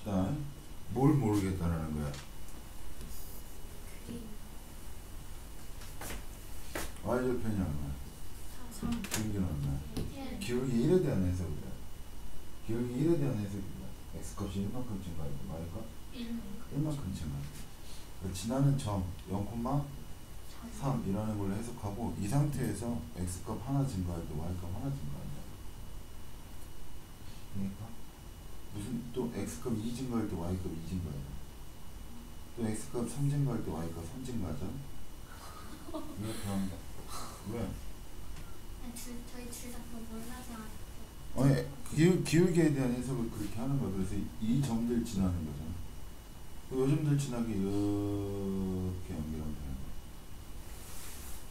봅시다. 뭘 모르겠다라는 거야. y절편이 얼마야? 3 기울기는 얼마야? 예. 기울기 1에 대한 해석이야. 기울기 1에 대한 해석이야. x값이 1만큼 증가하고 y값 1만큼 증가. 지나는 점 0,3이라는 걸로 해석하고 이 상태에서 x값 하나 증가할 때 y값 하나 증가한다. 그러니까 무슨 또 x값 2 증가할 때 y값 2 증가해. 또 x값 3 증가할 때 y값 3 증가하죠. 이렇게 합니다. 왜? 둘, 저희 둘다 그거 몰라서 아니 기울, 기울기에 대한 해석을 그렇게 하는 거야. 그래서 이 점들 지나는 거잖아. 요 점들 지나게 이렇게 연결하면 되는 거야.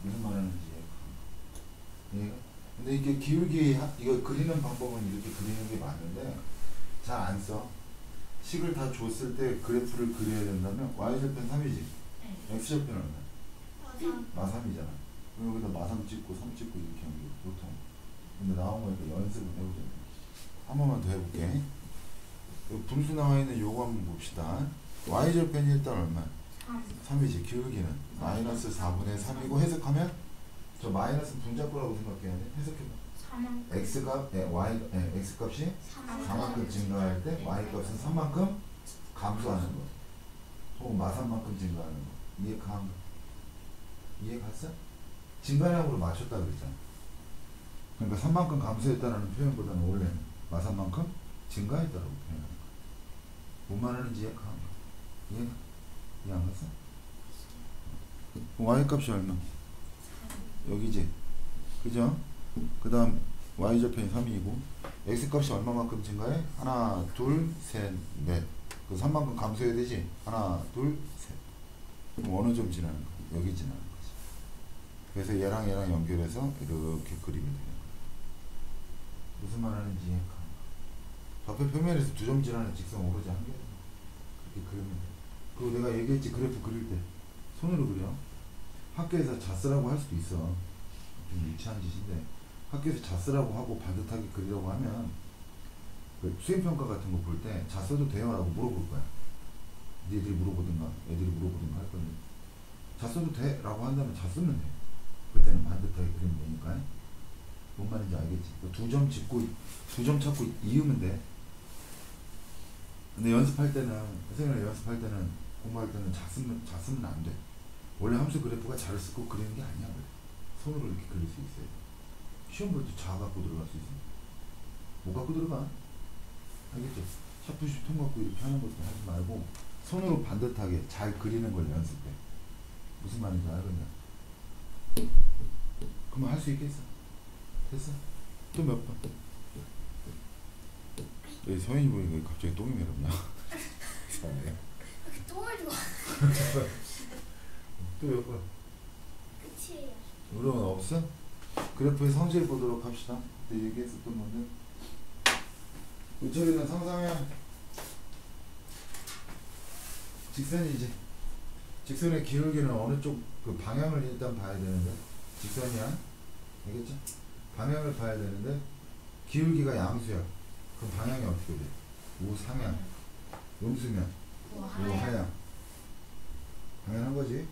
무슨 말하는지 이해가? 이해가? 근데 이게 기울기 하- 이거 그리는 방법은 이렇게 그리는 게 맞는데 잘 안 써. 식을 다 줬을 때 그래프를 그려야 된다면 y절편 3이지. x절편 얼마? 맞아 마3이잖아. 그럼 여기다 마3 찍고 3 찍고 이렇게 하는 게 보통. 근데 나온 거니까 연습을 해보자. 한 번만 더 해볼게. 요 분수 나와 있는 요거 한번 봅시다. y절편이 일단 얼마? 3 3이지. 기울기는 마이너스 4분의 3이고 해석하면 저 마이너스 분자표라고 생각해야 돼. 해석해봐. 4만 x값, 예, y, 예, x값이 4만 4만큼 증가할 때 y값은 3만큼 감소하는 거. 혹은 마산만큼 증가하는 거. 이해가는 거. 이해 갔어? 증가량으로 맞췄다 그랬잖아. 그러니까 3만큼 감소했다는 표현보다는 원래 마산만큼 증가했다고 표현하는 거. 뭔 말하는지 이해가는 거. 이해가? 이해 안 갔어? y값이 얼마? 여기지. 그죠? 그 다음 y절편이 3이고 x값이 얼마만큼 증가해? 하나 둘셋넷. 그 3만큼 감소해야 되지? 하나 둘셋. 그럼 어느 점 지나는 거야? 여기 지나는 거지. 그래서 얘랑 얘랑 연결해서 이렇게 그리면 되는 거야. 무슨 말 하는지 이해가 좌표 표면에서 두 점 지나는 직선 오로지 한 개. 그렇게 그리면 돼. 그리고 내가 얘기했지 그래프 그릴 때. 손으로 그려. 학교에서 자쓰라고 할 수도 있어. 좀 유치한 짓인데 학교에서 자쓰라고 하고 반듯하게 그리라고 하면 그 수행평가 같은 거 볼 때 자써도 돼요? 라고 물어볼 거야 니들이 물어보든가 애들이 물어보든가 할 건데 자써도 돼? 라고 한다면 자쓰면 돼 그때는 반듯하게 그리면 되니까 뭔 말인지 알겠지? 두 점 짚고 두 점 찾고 이으면 돼 근데 연습할 때는 선생님이랑 연습할 때는 공부할 때는 자쓰면 자쓰면 안 돼. 원래 함수 그래프가 자를 쓰고 그리는 게 아니야. 원래. 손으로 이렇게 그릴 수 있어요. 시험 볼 때 자 갖고 들어갈 수 있어. 못 갖고 들어가. 알겠죠? 샤프시 통 갖고 이렇게 하는 것도 하지 말고 손으로 반듯하게 잘 그리는 걸 연습해. 무슨 말인지 알겠냐? 그러면 할수 있겠어. 됐어? 또 몇 번? 왜 서인이 보니까 갑자기 똥이 매렵냐? 이상하네. 똥을 좋아 또몇 번? 끝이에요 물론 없어? 그래프의 성질 보도록 합시다. 그때 얘기했었던 건데. 우철이는 상상해. 직선이지. 직선의 기울기는 어느 쪽 그 방향을 일단 봐야 되는데 직선이야. 알겠죠? 방향을 봐야 되는데 기울기가 양수야. 그럼 방향이 어떻게 돼? 우상향, 음수면, 우하향. 당연한 거지.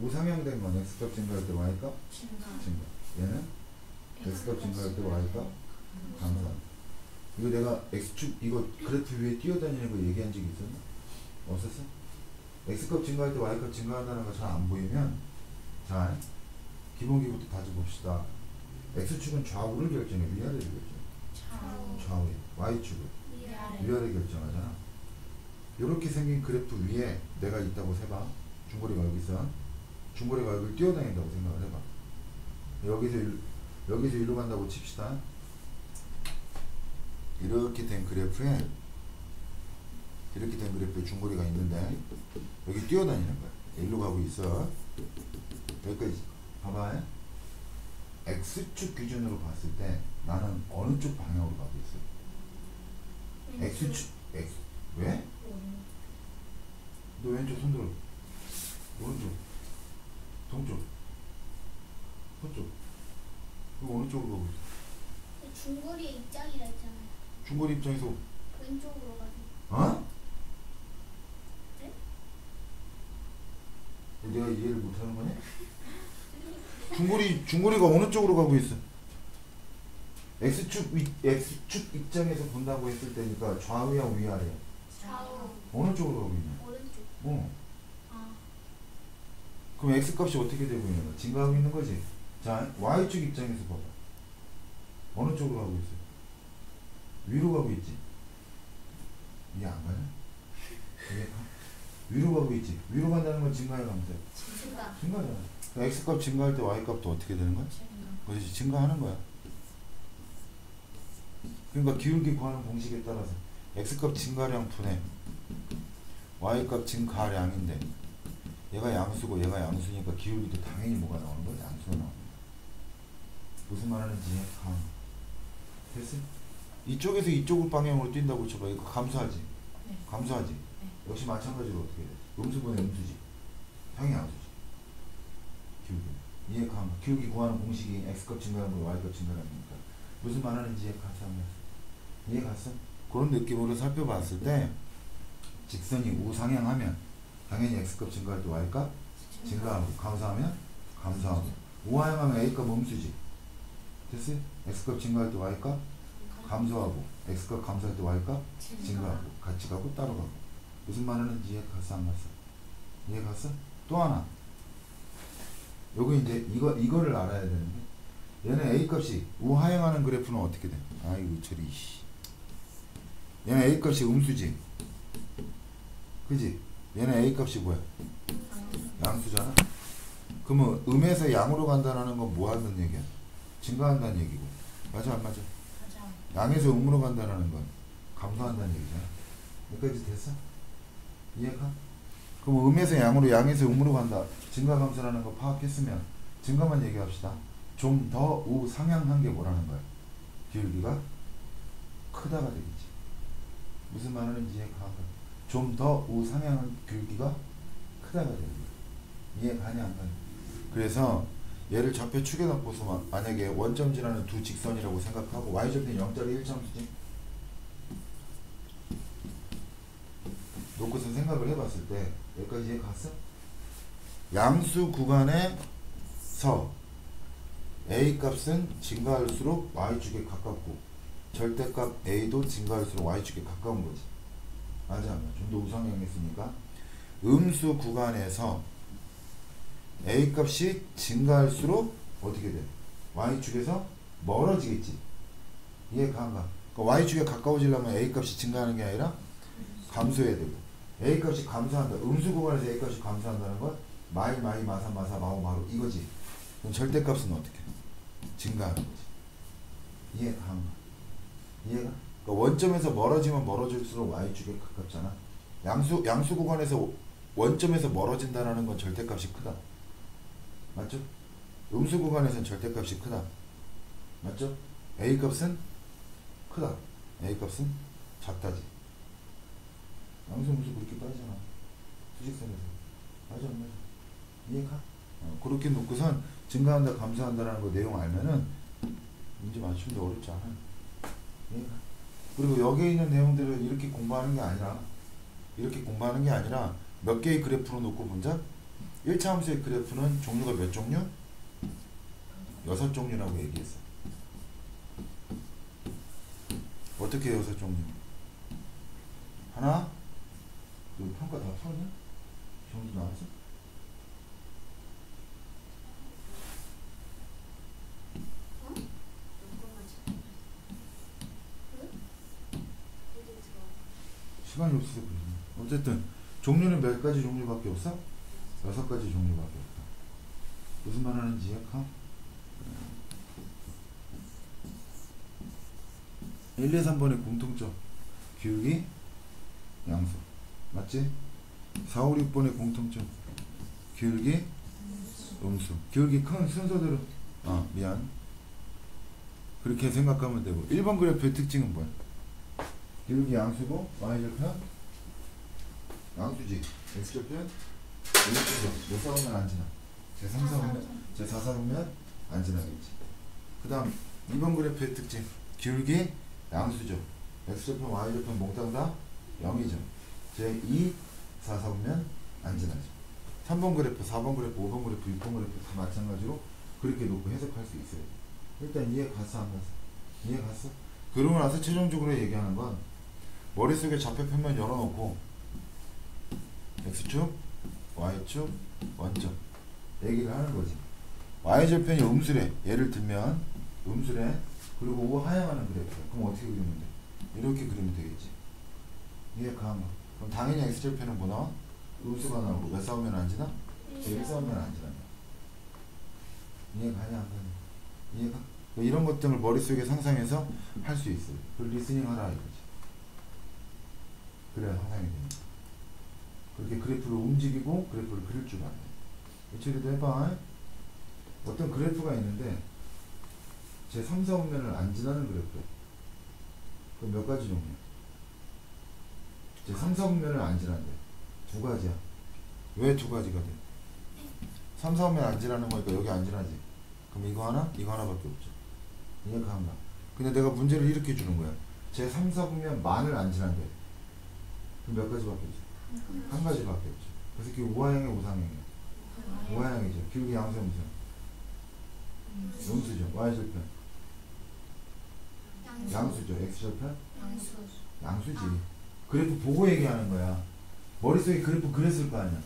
우상향 된건 x값 증가할 때 y값 증가 증가. 얘는 x값 증가할 때 y값 감소. 이거 내가 x축 이거 그래프 위에 뛰어다니는 거 얘기한 적이 있었나? 없었어? x값 증가할 때 y값 증가한다는 거 잘 안 보이면 잘 기본기부터 다시 봅시다. x축은 좌우를 결정해 위아래를 결정해. 좌우 좌우에 y축은 위아래 위아래 결정하잖아. 이렇게 생긴 그래프 위에 내가 있다고 세봐. 중거리가 여기 있어. 중거리가 여기를 뛰어다닌다고 생각을 해봐. 여기서 일, 여기서 일로 간다고 칩시다. 이렇게 된 그래프에 이렇게 된 그래프에 중거리가 있는데 여기 뛰어다니는 거야. 일로 가고 있어. 여기까지 봐봐. x축 기준으로 봤을 때 나는 어느 쪽 방향으로 가고 있어? x축 x 왜? 너 왼쪽 손 들어. 오른쪽. 동쪽. 그죠? 그리고 어느 쪽으로 가고 있어? 중거리 입장이라 했잖아요. 중거리 입장에서 왼쪽으로 가죠. 어? 네? 내가 이해를 못하는 거냐? 중거리 중거리가 어느 쪽으로 가고 있어? x축 위, x축 입장에서 본다고 했을 때니까 좌우야 위아래? 좌우. 어느 쪽으로 가고 있냐? 오른쪽. 어. 아. 그럼 x 값이 어떻게 되고 있는 거야? 증가하고 있는 거지? 자, y축 입장에서 봐봐. 어느 쪽으로 가고 있어? 위로 가고 있지. 이해 안 가냐? 가? 위로 가고 있지. 위로 간다는 건 증가해 가면서 증가 증가잖아. 그러니까 x 값 증가할 때 y 값도 어떻게 되는 거야? 그것이 증가하는 거야. 그러니까 기울기 구하는 공식에 따라서 x 값 증가량 분의 y 값 증가량인데 얘가 양수고 얘가 양수니까 기울기도 당연히 뭐가 나오는 거야? 양수가 나오는 거야. 무슨 말하는지 감. 됐어? 이쪽에서 이쪽 방향으로 뛴다고 쳐봐. 이거 감수하지? 네. 감수하지? 역시 마찬가지로 어떻게 돼? 음수분의 음수지. 당연히 양수지. 기울기. 이해 감. 기울기 구하는 공식이 x값 증가하고 y값 증가하니까 무슨 말하는지 갔어? 이해 갔어? 그런 느낌으로 살펴봤을 때 직선이 우상향하면 당연히 x값 증가할 때 y값 증가하고 감소하면 감소하고 우하향하면 a값 음수지. 됐어요? x값 증가할 때 y값 감소하고 x값 감소할 때 y값 증가하고 같이 가고 따로 가고 무슨 말하는지 이해 갔어 안 갔어? 이해 갔어? 또 하나 요거 이제 이거 이거를 알아야 되는데 얘는 a 값이 우하향하는 그래프는 어떻게 돼? 아이고 저리 씨. 얘는 a 값이 음수지. 그지? 얘는 a 값이 뭐야? 양수잖아. 그러면 음에서 양으로 간다는 건 뭐 하는 얘기야? 증가한다는 얘기고. 맞아 안 맞아? 양에서 음으로 간다는 건 감소한다는 얘기잖아. 여기까지 됐어? 이해가? 그럼 음에서 양으로 양에서 음으로 간다. 증가 감소라는 거 파악했으면 증가만 얘기합시다. 좀 더 우상향한 게 뭐라는 거야? 기울기가 크다가 되겠지. 무슨 말 하는지 이해가? 좀 더 우상향한 기울기가 크다가 되는 거야. 이해 가냐 안 가냐? 그래서 얘를 좌표 축에 놔고서 마- 만약에 원점지라는 두 직선이라고 생각하고 y절편 0짜리 1점수지? 놓고서 생각을 해봤을 때 여기까지 이해 갔어? 양수 구간에서. A 값은 증가할수록 y축에 가깝고 절대값 a도 증가할수록 y축에 가까운 거지. 맞아? 좀더 우상향했으니까. 음수 구간에서 a 값이 증가할수록 어떻게 돼? y축에서 멀어지겠지. 이해가 안 가? 그러니까 y축에 가까워지려면 a 값이 증가하는 게 아니라 감소해야 되고 a 값이 감소한다. 음수 구간에서 a 값이 감소한다는 건 마이 마이 마사 마사 마오 마로 이거지. 그럼 절대 값은 어떻게? 증가하는 거지. 이해가 안 가? 이해가? 그러니까 원점에서 멀어지면 멀어질수록 y축에 가깝잖아. 양수 양수 구간에서 원점에서 멀어진다는 건 절대값이 크다. 맞죠? 음수 구간에서는 절대값이 크다. 맞죠? A 값은 크다. A 값은 작다지. 양수 음수 그렇게 빠지잖아. 수직선에서. 맞아, 안 맞아? 이해가? 어, 그렇게 놓고선 증가한다, 감소한다라는 거 내용 알면은 문제 맞추는데 어렵지 않아. 이해가? 그리고 여기에 있는 내용들을 이렇게 공부하는 게 아니라 이렇게 공부하는 게 아니라 몇 개의 그래프로 놓고 본자 1차 함수의 그래프는 종류가 몇 종류? 여섯 종류라고 얘기했어. 어떻게 여섯 종류? 하나, 너 평가 다 풀었냐? 점수 나왔어? 시간이 없어서 그러지. 어쨌든 종류는 몇 가지 종류밖에 없어? 여섯 가지 종류밖에 없다. 무슨 말 하는지 이해가? 1, 2, 3번의 공통점 기울기 양수 맞지? 4, 5, 6번의 공통점 기울기 음수 기울기 큰 순서대로 아 미안 그렇게 생각하면 되고 1번 그래프의 특징은 뭐야? 기울기 양수고 y절편 양수지 x절편 A쪽에서 몇 사분면 안 지나 제 3사분면 제 4사분면 안 지나겠지 그 다음 2번 그래프의 특징 기울기 양수죠 x절편 y절편 몽땅 다 0이죠 제 2, 4사분면 안 지나죠 3번 그래프, 4번 그래프, 5번 그래프, 6번 그래프 다 마찬가지로 그렇게 놓고 해석할 수 있어요. 일단 이해 갔어 안 갔어? 이해 갔어? 그러고 나서 최종적으로 얘기하는 건 머릿속에 좌표편만 열어놓고 x축, y축, 원점 얘기를 하는 거지. y절편이 음수래. 예를 들면 음수래. 그리고 오 하향하는 그래프야. 그럼 어떻게 그리면 돼? 이렇게 그리면 되겠지. 이해 가면 그럼 당연히 x절편은 뭐 나와? 음수가 나오고 몇 싸우면 안 지나? 1 싸우면 안 지나. 이해가 가냐 안 가냐? 이해가? 뭐 이런 것들을 머릿속에 상상해서 할 수 있어요. 그 리스닝 하라 이거지. 그래야 상상이 됩니다. 그렇게 그래프를 움직이고 그래프를 그릴 줄 알아요. 예처리도 해봐. 어떤 그래프가 있는데 제 3, 4분면을 안 지나는 그래프. 그몇 가지 종류? 제 3, 4분면을 안 지난대. 두 가지야. 왜 두 가지가 돼? 3, 4분면 안 지나는 거니까 여기 안 지나지. 그럼 이거 하나? 이거 하나밖에 없죠. 이해가 안 가. 근데 내가 문제를 이렇게 주는 거야. 제 3, 4분면 만을 안 지난대. 그럼 몇 가지밖에 없죠? 한 가지밖에 없죠. 그래서 그게 우하향이 우상향이야. 우하향이죠. 기울기 양수 음수. 음수죠. y절편. 양수죠. x절편. 양수. 양수 지. 그래프 보고 얘기하는 거야. 머릿속에 그래프 그렸을 거 아니야.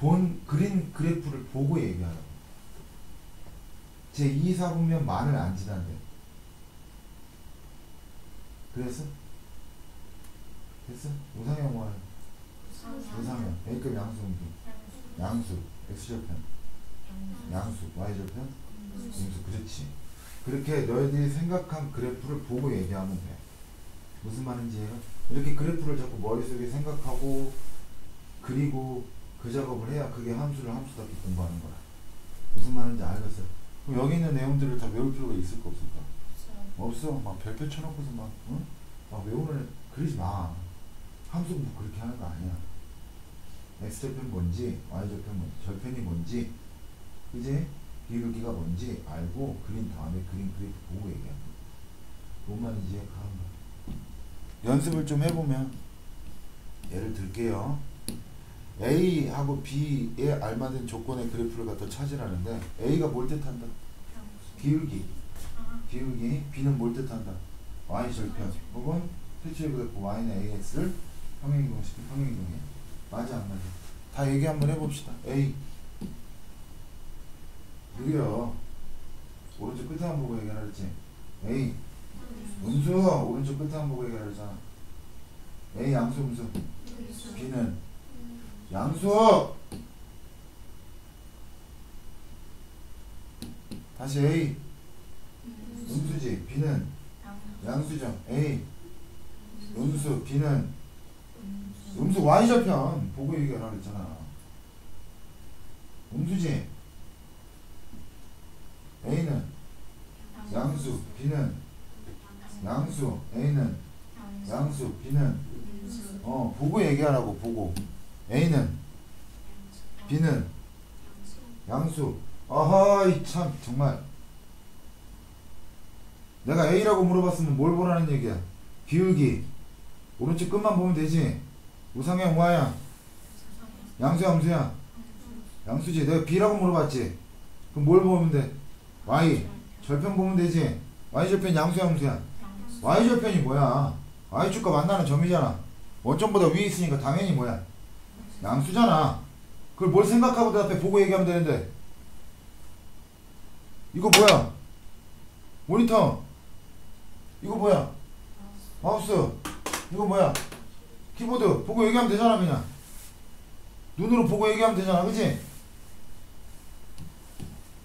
본 그린 그래프를 보고 얘기하라고. 제 2, 4분면 만을 안 지난대. 그래서? 됐어? 우상형 뭐야? 우상형. A급 양수 음수. 양수. X절편. 양수. Y절편. 음수. 그렇지. 그렇게 너희들이 생각한 그래프를 보고 얘기하면 돼. 무슨 말인지 해요? 이렇게 그래프를 자꾸 머릿속에 생각하고 그리고 그 작업을 해야 그게 함수를 함수답게 공부하는 거야. 무슨 말인지 알겠어요? 그럼 여기 있는 내용들을 다 외울 필요가 있을까 없을까? 없어. 막 별표 쳐놓고서 막, 응? 막 외우는 애 그러지 마. 함수 공부 그렇게 하는 거 아니야. x절편 뭔지, y절편 뭔지, 절편이 뭔지, 그지? 비율기가 뭔지 알고 그린 다음에 그린 그래프 보고 얘기하는 거야. 뭔 말인지 가는 거야. 연습을 좀 해보면 예를 들게요. A하고 B에 알맞은 조건의 그래프를 갖다 찾으라는데 A가 뭘 뜻한다? 기울기. 기울기. B는 뭘 뜻한다? Y 절편. 혹은 실질 그래프 Y는 AX를 평행이동시키 평행이동해. 맞아 안 맞아? 다 얘기 한번 해봅시다. A. 느려. 오른쪽 끝에 한번 보고 얘기하라 그랬지? A. 음수 오른쪽 끝에 한번 보고 얘기하라 그랬잖아. A 양수 음수. B는 양수. 다시 A 음수지. B는 양수죠. A 음수. B는 음수 Y 절편 보고 얘기하라 그랬잖아. 음수지. A는 양수. B는 양수. A는 양수. B는 어 보고 얘기하라고 보고. A는 B는 양수. 아하이 참 정말. 내가 A라고 물어봤으면 뭘 보라는 얘기야? 기울기. 오른쪽 끝만 보면 되지. 우상향 우하향. 양수야 음수야. 양수지. 내가 B라고 물어봤지. 그럼 뭘 보면 돼? Y. 절편 보면 되지. Y절편 양수야 음수야. Y절편이 뭐야? Y축과 만나는 점이잖아. 원점보다 위에 있으니까 당연히 뭐야? 양수잖아. 그걸 뭘 생각하고 대답해 보고 얘기하면 되는데. 이거 뭐야? 모니터. 이거 뭐야? 마우스. 이거 뭐야? 키보드. 보고 얘기하면 되잖아 그냥. 눈으로 보고 얘기하면 되잖아. 그치?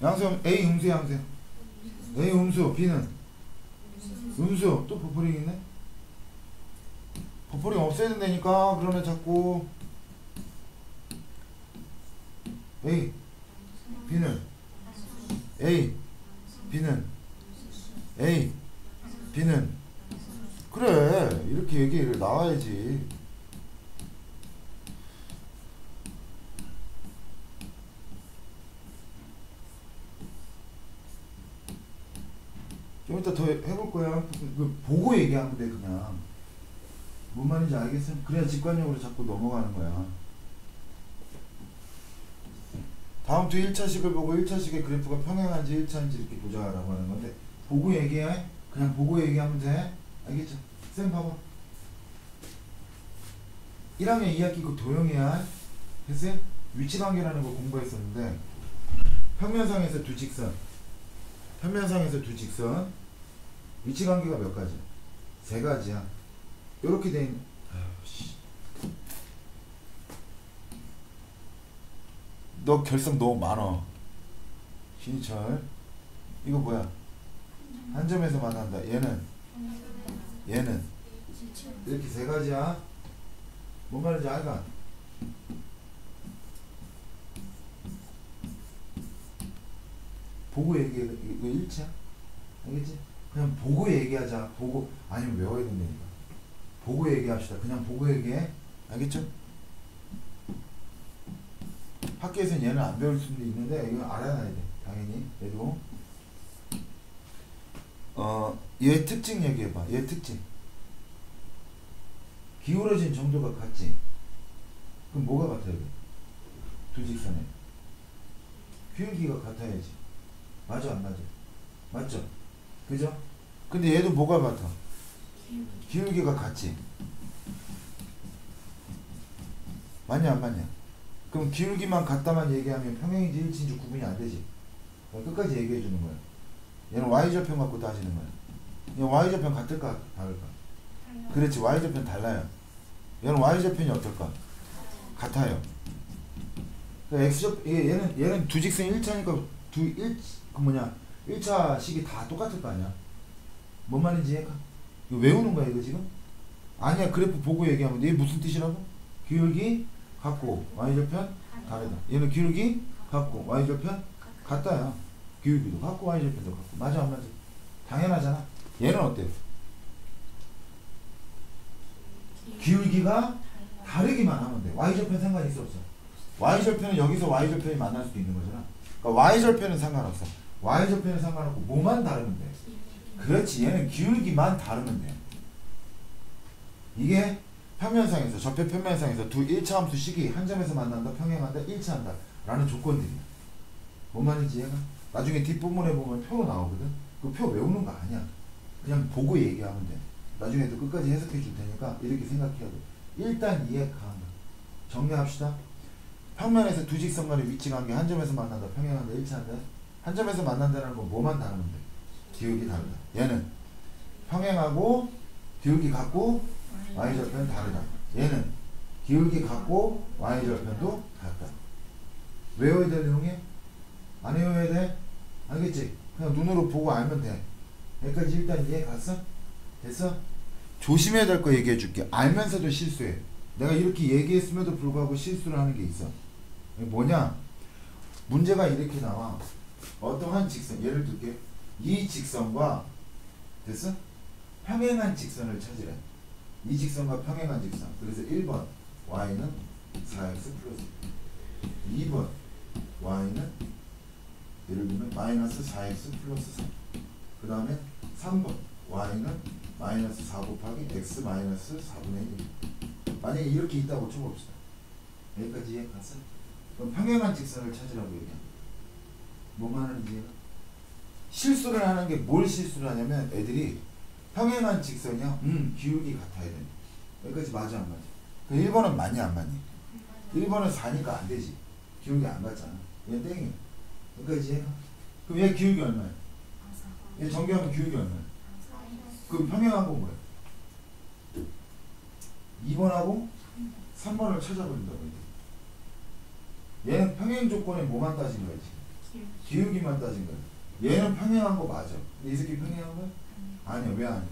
양수 A 음수 양수. A 음수 B는 음수 또 버퍼링 있네. 버퍼링 없애야 된다니까 그러네 자꾸. A B는 A B는 A B는 그래 이렇게 얘기를 나와야지. 좀 이따 더 해볼 거야. 그 보고 얘기하면 돼 그냥. 뭔 말인지 알겠어? 그래야 직관적으로 자꾸 넘어가는 거야. 다음부터 1차식을 보고 1차식의 그래프가 평행한지 1차인지 이렇게 보자 라고 하는 건데 보고 얘기해. 그냥 보고 얘기하면 돼. 알겠죠? 쌤 봐봐. 1학년 2학기 그 도형이야. 됐어요? 위치관계라는 거 공부했었는데 평면상에서 두 직선 평면상에서 두 직선 위치관계가 몇 가지? 세 가지야. 이렇게 돼 있는 아유, 씨. 너 결성 너무 많어. 신희철. 이거 뭐야? 한 점에서 만난다. 얘는 얘는 이렇게 세 가지야. 뭔 말인지 알까? 보고 얘기해. 이거 일치야? 알겠지? 그냥 보고 얘기하자. 보고 아니면 외워야 된다 니까. 보고 얘기합시다. 그냥 보고 얘기해. 알겠죠? 학교에서는 얘는 안 배울 수도 있는데 이건 알아놔야 돼. 당연히. 얘도. 어, 얘 특징 얘기해봐. 얘 특징. 기울어진 정도가 같지? 그럼 뭐가 같아야 돼? 두 직선에. 기울기가 같아야지. 맞아, 안 맞아? 맞죠? 그죠? 근데 얘도 뭐가 같아? 기울기 가 같지? 맞냐, 안 맞냐? 그럼 기울기만 같다만 얘기하면 평행인지 일치인지 구분이 안 되지. 끝까지 얘기해 주는 거야. 얘는 y좌편 갖고 따지는 거야. 얘 y좌편 같을까? 다를까? 그렇지, y좌편 달라요. 얘는 y좌편이 어떨까? 같아요. 그러니까 x좌 얘- 얘는 얘는 두 직선 1차니까 두일그 뭐냐 1차 식이 다 똑같을 거 아니야. 뭔 말인지? 이거 외우는 거야 이거 지금? 아니야 그래프 보고 얘기하면 돼. 얘 무슨 뜻이라고? 기울기 같고 y좌편 다르다. 얘는 기울기 같고 y좌편 같다야. 기울기도 같고 y좌편도 같고 맞아 안 맞아? 당연하잖아. 얘는 어때요? 기울기가 다르기만 하면 돼. y절편 상관 있어 없어? y절편은 여기서 y절편이 만날 수도 있는 거잖아. 그러니까 y절편은 상관없어. Y절편은 상관없고 뭐만 다르면 돼. 그렇지. 얘는 기울기만 다르면 돼. 이게 평면상에서 접해 평면상에서 두 1차 함수 식이 한 점에서 만난다 평행한다 일치한다 라는 조건들이야. 뭔 말인지 얘가? 나중에 뒷부분에 보면 표로 나오거든. 그 표 외우는 거 아니야. 그냥 보고 얘기하면 돼. 나중에 또 끝까지 해석해 줄 테니까 이렇게 생각해야 돼. 일단 이해한다. 정리합시다. 평면에서 두 직선 간의 위치 관계 한 점에서 만난다. 평행한다. 일치한다. 한 점에서 만난다는 건 뭐만 다르면 돼? 기울기 다르다. 얘는 평행하고 기울기 같고 y절편 다르다. 얘는 기울기 같고 y절편도 같다. 외워야 될 내용이? 안 외워야 돼? 알겠지? 그냥 눈으로 보고 알면 돼. 여기까지 일단 이해 갔어? 됐어? 조심해야 될 거 얘기해 줄게. 알면서도 실수해. 내가 이렇게 얘기했음에도 불구하고 실수를 하는 게 있어. 뭐냐? 문제가 이렇게 나와. 어떠한 직선, 예를 들게. 이 직선과, 됐어? 평행한 직선을 찾으래. 이 직선과 평행한 직선. 그래서 1번, y는 4x 플러스 2번, y는 예를 들면 마이너스 4x 플러스 3. 그 다음에 3번, y는 마이너스 4 곱하기 x 마이너스 4분의 1. 만약에 이렇게 있다고 쳐봅시다. 여기까지 이해 갔어? 그럼 평행한 직선을 찾으라고 얘기해. 뭐만 하는지? 실수를 하는 게 뭘 실수를 하냐면 애들이 평행한 직선이야? 음, 기울기 같아야 돼. 여기까지 맞아 안 맞아? 그 1번은 맞냐 안 맞니? 1번은 4니까 안 되지. 기울기 안 같잖아. 얘 땡이야. 여기까지? 그럼 얘 기울기 얼마야? 얘 정규하면 기울기 얼마야? 그럼 평행한 건 뭐야? 2번하고 3번을 찾아버린다고 이제. 얘는 평행 조건에 뭐만 따진 거야 지금? 기울기만 따진 거야. 얘는 평행한 거 맞아. 이 새끼 평행한 거야? 아니야. 왜 아니야?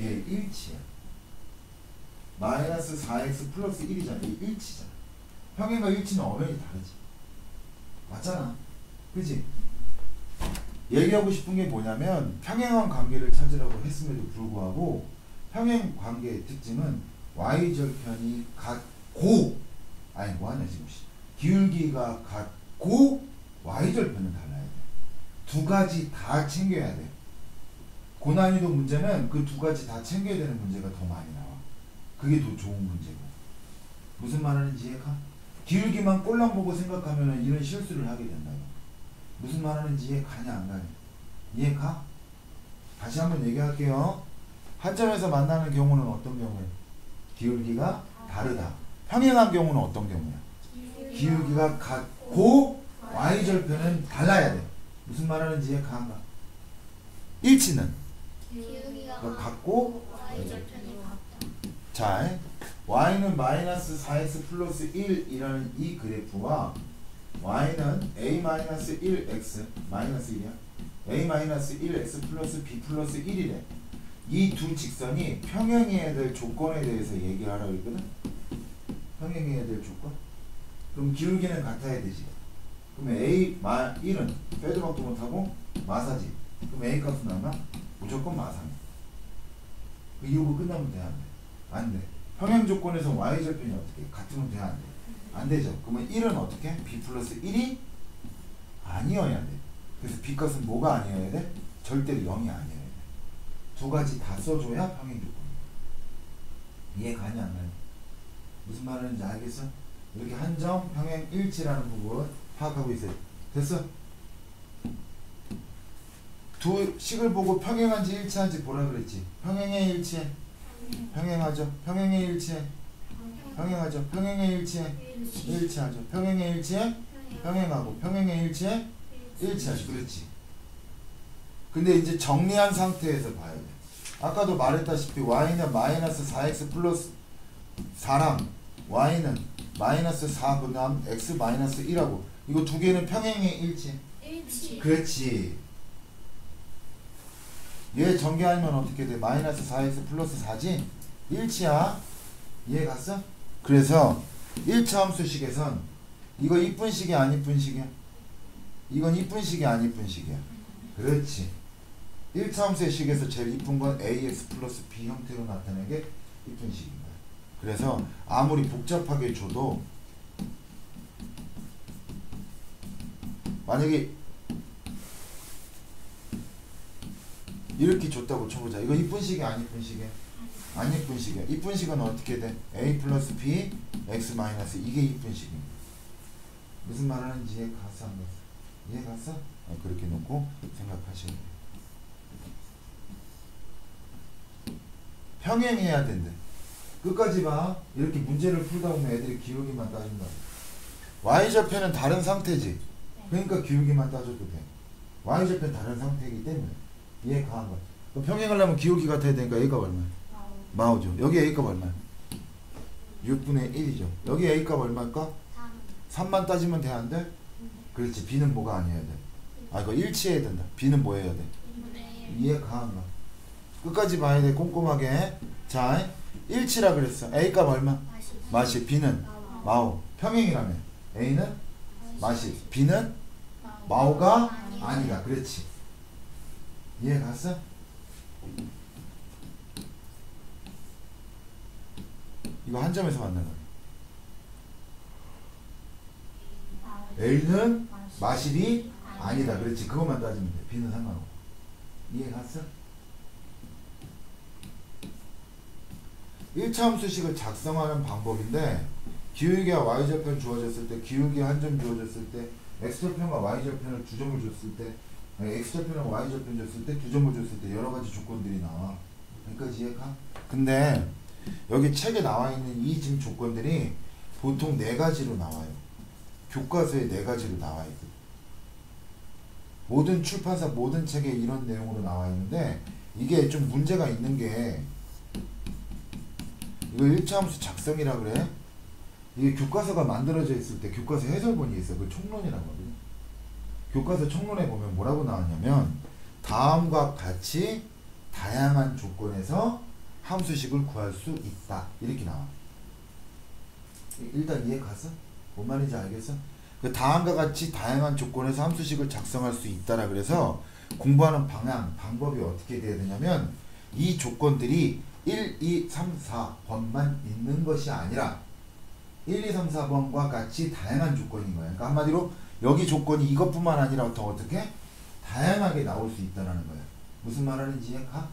얘 일치야. 마이너스 4x 플러스 1이잖아. 이게 일치잖아. 평행과 일치는 엄연히 다르지. 맞잖아. 그지? 얘기하고 싶은 게 뭐냐면 평행한 관계를 찾으라고 했음에도 불구하고 평행 관계의 특징은 y절편이 같고 아니 뭐하냐 지금 씨. 기울기가 같 고 y절편은 달라야 돼. 두 가지 다 챙겨야 돼. 고난이도 문제는 그 두 가지 다 챙겨야 되는 문제가 더 많이 나와. 그게 더 좋은 문제고. 무슨 말 하는지 이해가? 기울기만 꼴랑 보고 생각하면 이런 실수를 하게 된다고. 무슨 말 하는지 이해 가냐 안 가냐? 이해 가? 다시 한번 얘기할게요. 한 점에서 만나는 경우는 어떤 경우예요? 기울기가 다르다. 평행한 경우는 어떤 경우야? 기울기가 같 고 y절편은 달라야 돼. 무슨 말 하는지 이해 가는가? 일치는 같고 y절편이 같다. 자 y는 마이너스 4x 플러스 1이라는 이 그래프와 y는 a 마이너스 1x 마이너스 1이야. a 마이너스 1x 플러스 b 플러스 1이래. 이 두 직선이 평행해야 될 조건에 대해서 얘기하라고 했거든. 평행해야 될 조건. 그럼 기울기는 같아야 되지. 그럼 a 마 1은 빼도 박도 못하고 마사지. 그럼 a 값은 얼마? 무조건 마사네. 그 이후로 끝나면 돼, 안 돼? 안 돼. 평행 조건에서 y절편이 어떻게? 같으면 돼, 안 돼? 안 되죠. 그러면 1은 어떻게? b 플러스 1이 아니어야 돼. 그래서 b 값은 뭐가 아니어야 돼? 절대로 0이 아니어야 돼. 두 가지 다 써줘야 평행 조건. 이해 가냐 안 가냐? 무슨 말하는지 알겠어? 이렇게 한점 평행 일치라는 부분 파악하고 있어요. 됐어? 두 식을 보고 평행한지 일치한지 보라 그랬지. 평행에 일치해. 평행하죠. 평행에 일치해. 평행하죠. 평행에 일치해. 일치하죠. 평행에 일치해. 평행하고 평행에 일치해. 일치하죠. 그렇지. 근데 이제 정리한 상태에서 봐야 돼. 아까도 말했다시피 y는 마이너스 4x 플러스 4랑 y는 마이너스 4 그다음 x 마이너스 1하고 이거 두 개는 평행에 일치해. 일치. 그렇지. 얘 전개하면 어떻게 돼? 마이너스 4x 플러스 4지? 일치야. 이해 갔어? 그래서 1차 함수식에선 이거 이쁜 식이 안 이쁜 식이야? 이건 이쁜 식이 안 이쁜 식이야. 그렇지. 1차 함수의 식에서 제일 이쁜 건 ax 플러스 b 형태로 나타내게 이쁜 식인 거야. 그래서 아무리 복잡하게 줘도 만약에 이렇게 줬다고 쳐보자. 이거 이쁜 식이 안 이쁜 식이야? 안 이쁜 식이야. 이쁜 식은 어떻게 돼? a 플러스 b x 마이너스 이게 이쁜 식입니다. 무슨 말 하는지 이해 갔어 안 갔어? 이해 갔어? 어, 그렇게 놓고 생각하시면 돼요. 평행해야 된대. 끝까지 봐. 이렇게 문제를 풀다 보면 애들이 기울기만 따진다. y절편은 다른 상태지. 그러니까 기울기만 따져도 돼. y절편 다른 상태이기 때문에 이해 가한 거야. 그럼 평행하려면 기울기 같아야 되니까 a가 얼마야? 마오죠. 여기 a값 얼마야? 6분의 1이죠. 여기 a값 얼마일까? 3. 3만 따지면 돼, 안 돼? 그렇지. b는 뭐가 아니어야 돼? 아, 이거 일치해야 된다. b는 뭐 해야 돼? 2분의 1. 이해 가한 거. 끝까지 봐야 돼, 꼼꼼하게. 자, 일치라 그랬어. a값 얼마? 마시. b는 마오. 평행이라며. a는 마시. b는 마오가 아니다. 그렇지. 이해 갔어? 이거 한 점에서 만나는 거야. A는 마실이 아니다. 그렇지. 그것만 따지면 돼. B는 상관없고. 이해 갔어? 1차 함수식을 작성하는 방법인데 기울기와 y절편 주어졌을 때 기울기 한 점 주어졌을 때 x절편과 y절편을 두 점을 줬을 때 아니, x절편과 y절편 줬을 때 두 점을 줬을 때 여러 가지 조건들이 나와. 여기까지 이해가? 근데 여기 책에 나와 있는 이 지금 조건들이 보통 네 가지로 나와요. 교과서에 네 가지로 나와 있거든. 모든 출판사 모든 책에 이런 내용으로 나와 있는데 이게 좀 문제가 있는 게 이거 1차 함수 작성이라 그래. 이게 교과서가 만들어져 있을 때 교과서 해설본이 있어. 그 총론이라고 하거든. 교과서 총론에 보면 뭐라고 나왔냐면 다음과 같이 다양한 조건에서 함수식을 구할 수 있다. 이렇게 나와. 일단 이해 갔어? 뭔 말인지 알겠어? 그 다음과 같이 다양한 조건에서 함수식을 작성할 수 있다라 그래서 공부하는 방향, 방법이 어떻게 돼야 되냐면 이 조건들이 1, 2, 3, 4번만 있는 것이 아니라 1, 2, 3, 4번과 같이 다양한 조건인 거야. 그러니까 한마디로 여기 조건이 이것뿐만 아니라 더 어떻게 다양하게 나올 수 있다라는 거야. 무슨 말 하는지 이해 가?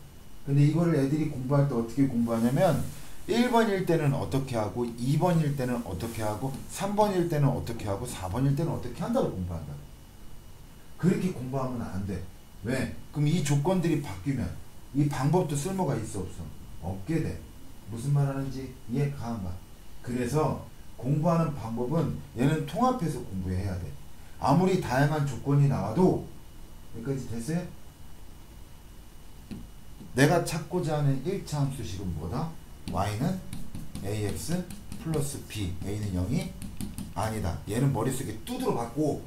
근데 이거를 애들이 공부할 때 어떻게 공부하냐면 1번일 때는 어떻게 하고 2번일 때는 어떻게 하고 3번일 때는 어떻게 하고 4번일 때는 어떻게 한다고 공부한다. 그렇게 공부하면 안 돼. 왜? 그럼 이 조건들이 바뀌면 이 방법도 쓸모가 있어 없어? 없게 돼. 무슨 말 하는지 이해 가한가? 그래서 공부하는 방법은 얘는 통합해서 공부해야 돼. 아무리 다양한 조건이 나와도 여기까지 됐어요? 내가 찾고자 하는 1차 함수식은 뭐다? y는 ax 플러스 b a는 0이 아니다. 얘는 머릿속에 두드러 받고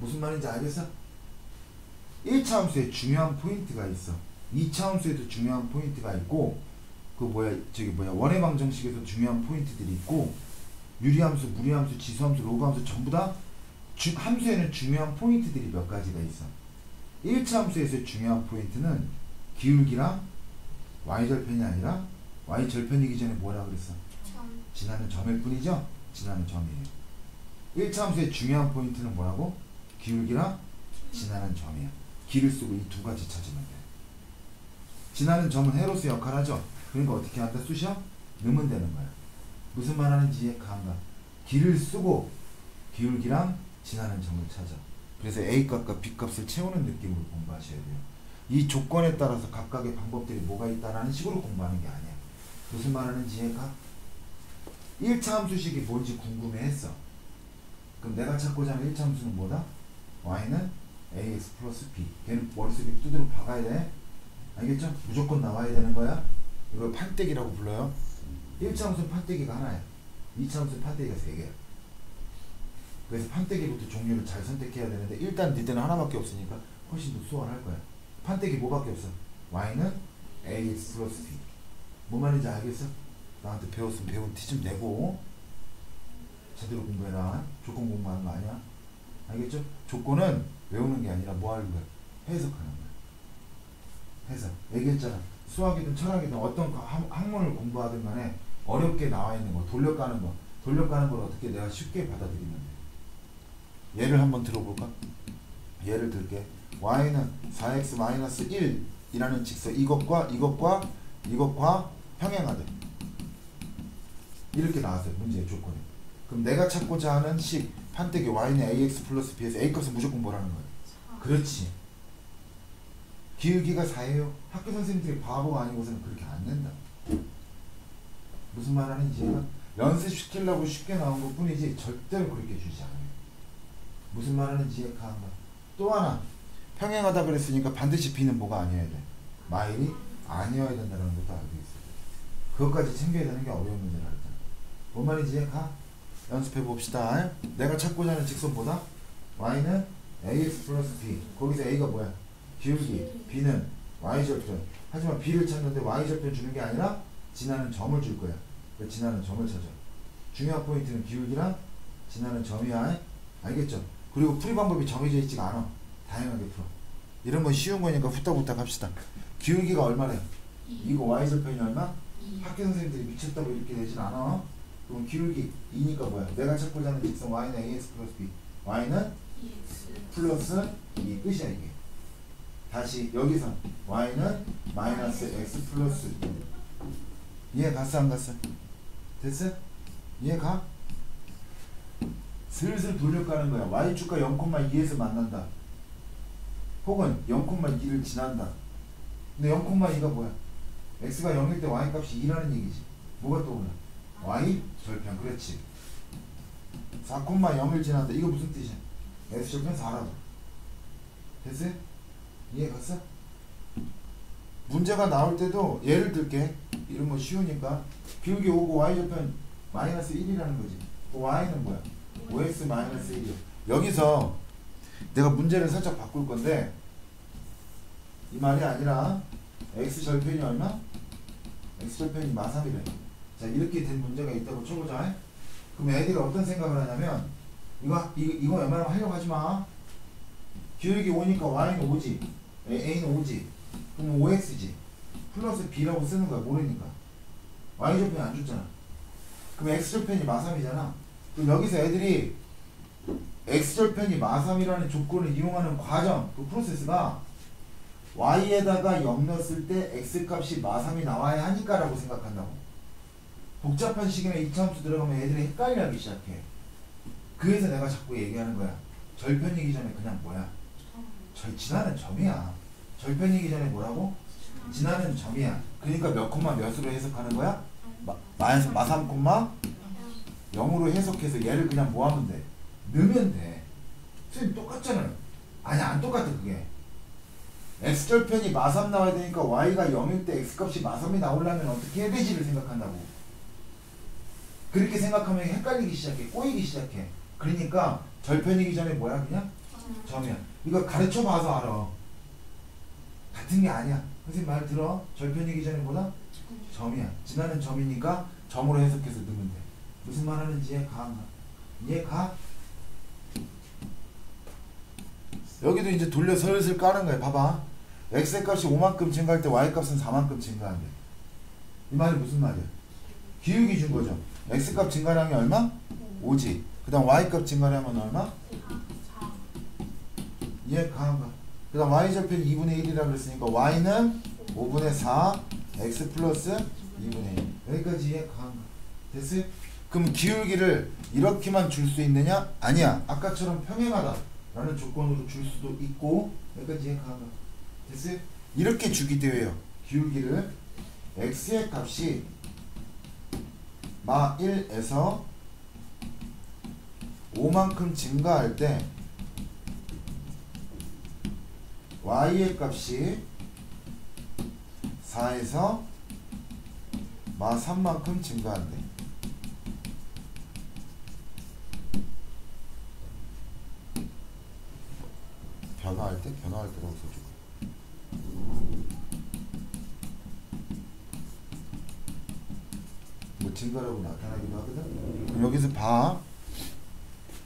무슨 말인지 알겠어? 1차 함수에 중요한 포인트가 있어. 2차 함수에도 중요한 포인트가 있고 그 뭐야 저기 뭐야 원의 방정식에서 중요한 포인트들이 있고 유리함수, 무리함수, 지수함수, 로그함수 전부 다 주, 함수에는 중요한 포인트들이 몇 가지가 있어. 1차 함수에서 중요한 포인트는 기울기랑 y절편이 아니라 y절편이기 전에 뭐라 그랬어? 점. 지나는 점일 뿐이죠? 지나는 점이에요. 1차 함수의 중요한 포인트는 뭐라고? 기울기랑 지나는 점이야. 기를 쓰고 이 두 가지 찾으면 돼. 지나는 점은 헤로스 역할 하죠? 그러니까 어떻게 한다? 쑤셔? 넣으면 되는 거야. 무슨 말 하는지 가한가? 기를 쓰고 기울기랑 지나는 점을 찾아. 그래서 A값과 B값을 채우는 느낌으로 공부하셔야 돼요. 이 조건에 따라서 각각의 방법들이 뭐가 있다라는 식으로 공부하는 게 아니야. 무슨 말 하는지 이해가? 1차 함수식이 뭔지 궁금해했어. 그럼 내가 찾고자 하는 1차 함수는 뭐다? y는 ax 플러스 b. 걔는 머릿속에 두드러 박아야 돼. 알겠죠? 무조건 나와야 되는 거야. 이걸 판때기라고 불러요. 1차 함수는 판때기가 하나야. 2차 함수는 판때기가 세 개야. 그래서 판때기부터 종류를 잘 선택해야 되는데 일단 니들은 하나밖에 없으니까 훨씬 더 수월할 거야. 판때기 뭐밖에 없어? y는 ax 플러스 b. 뭐 말인지 알겠어? 나한테 배웠으면 배운 티 좀 내고 제대로 공부해라. 조건 공부하는 거 아니야? 알겠죠? 조건은 외우는 게 아니라 뭐 하는 거야? 해석하는 거야. 해석. 얘기했잖아. 수학이든 철학이든 어떤 학- 학문을 공부하든 간에 어렵게 나와 있는 거, 돌려가는 거, 돌려가는 걸 어떻게 내가 쉽게 받아들이면 돼. 예를 한번 들어볼까? 예를 들게. y는 4x-1 이라는 직선 이것과 이것과 이것과 평행하대. 이렇게 나왔어요. 문제의 조건이. 그럼 내가 찾고자 하는 식 판때기 y는 ax 플러스 b에서 a 값은 무조건 뭐라는 거야? 사. 그렇지. 기울기가 4예요. 학교 선생님들이 바보가 아니고서는 그렇게 안 낸다. 무슨 말 하는지 연습시키려고 쉽게 나온 것 뿐이지 절대로 그렇게 주지 않아요. 무슨 말 하는지 또 하나 평행하다 그랬으니까 반드시 b는 뭐가 아니어야 돼? 마일이 아니어야 된다는 것도 알고 있어요. 그것까지 챙겨야 되는 게 어려운 문제라 했잖아. 뭔 말인지 이해가? 연습해 봅시다. 내가 찾고자 하는 직선보다 y는 ax 플러스 b 거기서 a가 뭐야? 기울기 b는 y절편 하지만 b를 찾는데 y절편 주는 게 아니라 지나는 점을 줄 거야. 그 지나는 점을 찾아. 중요한 포인트는 기울기랑 지나는 점이야 알겠죠? 그리고 풀이 방법이 정해져 있지가 않아. 다양하게 풀어. 이런 건 쉬운 거니까 후딱후딱 합시다. 기울기가 얼마래? 이거 y절편이 얼마? 학교 선생님들이 미쳤다고 이렇게 되진 않아. 그럼 기울기 2니까 뭐야? 내가 찾고자 하는 직선 y는 ax 플러스 b. Y는 플러스 2 끝이야 이게 다시 여기서 y는 마이너스 x 플러스 2 이해 갔어 안 갔어? 됐어? 이해 가? 슬슬 돌려 가는 거야 y축과 0,2에서 만난다 혹은 0,2를 지난다 근데 0,2가 뭐야? x가 0일 때 y값이 2라는 얘기지 뭐가 떠오르나? y 절편 그렇지 4,0을 지난다 이거 무슨 뜻이야? x 절편 4라고 됐어요? 이해 갔어? 문제가 나올 때도 예를 들게 이런 거 쉬우니까 기울기 5고 y절편 마이너스 1이라는 거지 그 y는 뭐야? 5x 마이너스 1이야 여기서 내가 문제를 살짝 바꿀 건데 이 말이 아니라 x절편이 얼마? x절편이 마삼이래 자 이렇게 된 문제가 있다고 쳐보자 그럼 애들이 어떤 생각을 하냐면 이거 이거, 이거 웬만하면 하려고 하지 마 기울기 5니까 y는 5지 a는 5지 그럼 5x지 플러스 b라고 쓰는 거야 모르니까 y절편이 안 줬잖아 그럼 x절편이 마삼이잖아 그럼 여기서 애들이 x절편이 마삼이라는 조건을 이용하는 과정 그 프로세스가 y에다가 0 넣었을 때 x값이 마삼이 나와야 하니까 라고 생각한다고 복잡한 시계나 이차함수 들어가면 애들이 헷갈려하기 시작해. 그래서 내가 자꾸 얘기하는 거야. 절편이기 전에 그냥 뭐야? 절 지나는 점이야. 절편이기 전에 뭐라고? 지나는 점이야. 그러니까 몇 콤마 몇으로 해석하는 거야? 마, 마, 마삼 콤마 0으로 해석해서 얘를 그냥 뭐 하면 돼? 넣으면 돼. 선생님 똑같잖아요. 아니 안 똑같아 그게. x절편이 마삼 나와야 되니까 y가 0일 때 x값이 마삼이 나오려면 어떻게 해야 되지를 생각한다고. 그렇게 생각하면 헷갈리기 시작해. 꼬이기 시작해. 그러니까 절편이기 전에 뭐야 그냥? 점이야. 이거 가르쳐 봐서 알아. 같은 게 아니야. 선생님 말 들어. 절편이기 전에 뭐다? 점이야. 지나는 점이니까 점으로 해석해서 넣으면 돼. 무슨 말 하는지 가? 안 가? 여기도 이제 돌려 슬슬 까는 거야. 봐봐. x의 값이 5만큼 증가할 때 y 값은 4만큼 증가한대. 이 말이 무슨 말이야? 기울기 준 거죠. x 값 증가량이 얼마? 5지. 그 다음 y 값 증가량은 얼마? 이해 가? 안 가? 그 다음 y 절편 2분의 1이라 그랬으니까 y는 5분의 4 x 플러스 2분의 1 여기까지 이해 가? 안 가? 됐어요? 그럼 기울기를 이렇게만 줄 수 있느냐? 아니야. 아까처럼 평행하다 라는 조건으로 줄 수도 있고 여기까지 이해 가? 안 가? 됐어요? 이렇게 주기 때문에요. 기울기를 x의 값이 마 1에서 5만큼 증가할 때 y의 값이 4에서 마 3만큼 증가한대. 변화할 때 변화할 때라고 써줘. 뭐 증가라고 나타나기도 하거든. 여기서 봐.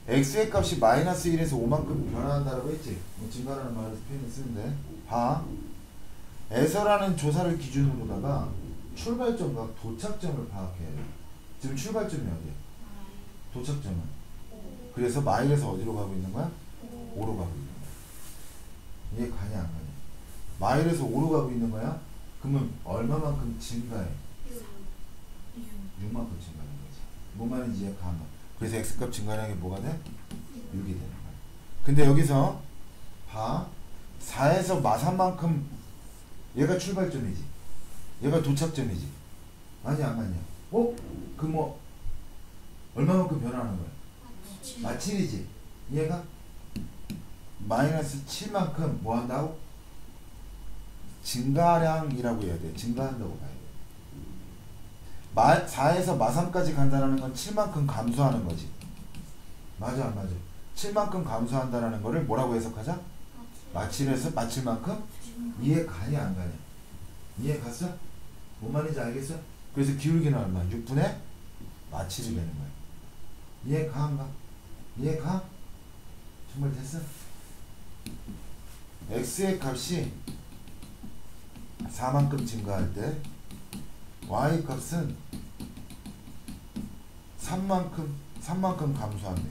X의 값이 마이너스 1에서 5만큼 변화한다라고 했지. 뭐 증가라는 말을 표현을 쓰는데 봐. 에서라는 조사를 기준으로다가 출발점과 도착점을 파악해야 돼. 지금 출발점이 어디야? 도착점은. 그래서 마일에서 어디로 가고 있는 거야? 5로 가고 있는 거야. 이해 가냐 안 가냐? 마일에서 5로 가고 있는 거야? 그러면 얼마만큼 증가해? 6만큼 증가하는 거지. 뭔 말인지 이해 가나? 그래서 x값 증가량이 뭐가 돼? 6이 되는 거야. 근데 여기서 봐. 4에서 마산만큼 얘가 출발점이지. 얘가 도착점이지. 아니 안 맞냐? 어? 그 뭐 얼마만큼 변화하는 거야? 마 7이지. 얘가 마이너스 7만큼 뭐 한다고? 증가량이라고 해야 돼. 증가한다고 봐야 돼. 마, 4에서 마3까지 간다는 건 7만큼 감소하는 거지. 맞아, 안 맞아? 7만큼 감소한다는 거를 뭐라고 해석하자? 마7에서 마7만큼? 이해 가냐, 안 가냐? 이해 갔어? 뭔 말인지 알겠어? 그래서 기울기는 얼마? 6분의 마7이 되는 거야. 이해 가, 안 가? 이해 가? 정말 됐어? x의 값이 4만큼 증가할 때 y 값은 3만큼 3만큼 감소한대.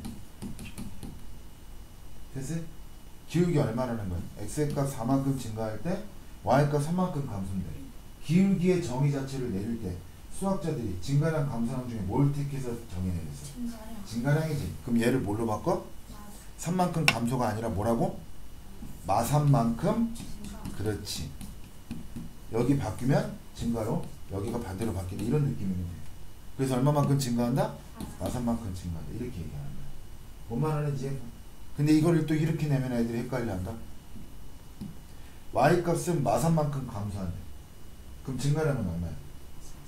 됐어요? 기울기 얼마라는 거야? x의 값 4만큼 증가할 때 y 값 3만큼 감소인데. 기울기의 정의 자체를 내릴 때 수학자들이 증가량 감소량 중에 뭘 택해서 정의 내렸어? 증가량이지. 그럼 얘를 뭘로 바꿔? 3만큼 감소가 아니라 뭐라고? 마산만큼 그렇지. 여기 바뀌면 증가로 여기가 반대로 바뀌는 이런 돼. 그래서 얼마만큼 증가한다? 마산만큼 증가한다. 이렇게 얘기하는 거야. 뭔 말 하는지 근데 이거를 또 이렇게 내면 애들이 헷갈려 한다. y 값은 마산만큼 감소한대. 그럼 증가량은 얼마야?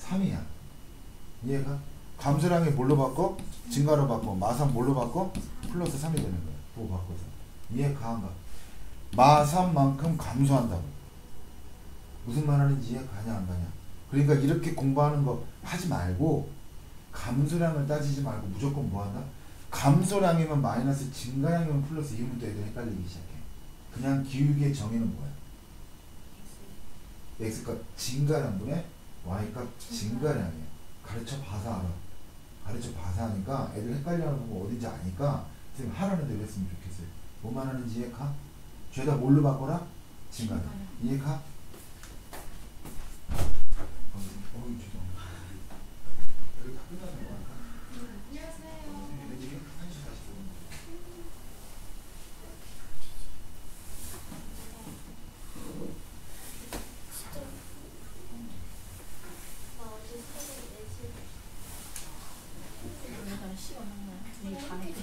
3이야. 이해가? 감소량이 뭘로 바꿔? 증가로 바꿔. 마산 뭘로 바꿔? 플러스 3이 되는 거야. 그거 바꿔서. 이해 가한가? 마산만큼 감소한다고. 무슨 말 하는지 이해 가냐 안 가냐? 그러니까 이렇게 공부하는 거 하지 말고 감소량을 따지지 말고 무조건 뭐 한다? 감소량이면 마이너스 증가량이면 플러스 이러면 또 애들 헷갈리기 시작해. 그냥 기울기의 정의는 뭐야? x값 증가량분의 y값 증가량이야. 가르쳐 봐서 알아. 가르쳐 봐서 하니까 애들 헷갈려하는 거 어딘지 아니까 선생님 하라는 대로 했으면 좋겠어요. 뭐만 하는지 이해 가? 죄다 뭘로 바꿔라? 증가량. 이해 가? 어이 죄송합니다. 여기까지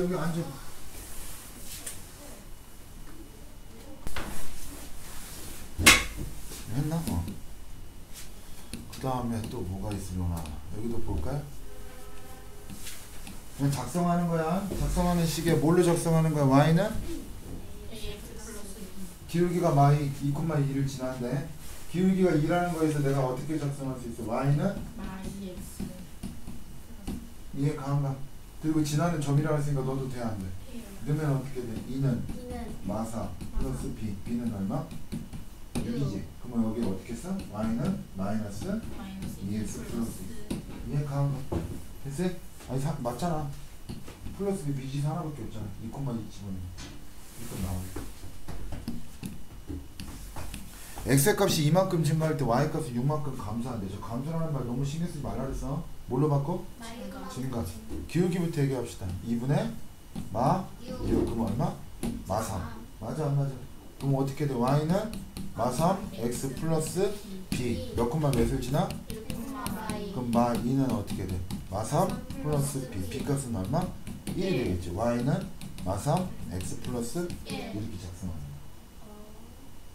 너 여기 앉아. 했나? 어. 그 다음에 또 뭐가 있으려나? 여기도 볼까요? 그냥 작성하는 거야. 작성하는 시기에 뭘로 작성하는 거야? y는 기울기가 마이 2,2를 지난데 기울기가 2라는 거에서 내가 어떻게 작성할 수 있어? y는 이해 가한가? 그리고 지나는 점이라고 했으니까 너도 돼 안 돼? 넣으면 어떻게 돼? 2는 이는 마사 플러스 b b는 얼마? 6이지 그러면 여기 어떻게 써? y는 마이너스 2x 플러스 이해 가한가? 됐어? 아니 사, 맞잖아 플러스 b b지 하나밖에 없잖아 2,2 집어넣으면 이거 나오게 x의 값이 이만큼 증가할 때 y 값이 6만큼 감소한대 저 감소라는 말 너무 신경 쓰지 말라 그랬어 뭘로 바꿔? 증가. 기울기부터 얘기합시다 2분의 마 6 그럼 얼마? 마 3. 맞아 안 맞아? 그럼 어떻게 돼? y는 마 3, x 플러스 b 몇 콤마 몇을 지나? 그럼 마 2는 어떻게 돼? 마 3 플러스 b b 값은 얼마? 1이 되겠지 y는 마 3, x 플러스 이렇게 작성하는 거야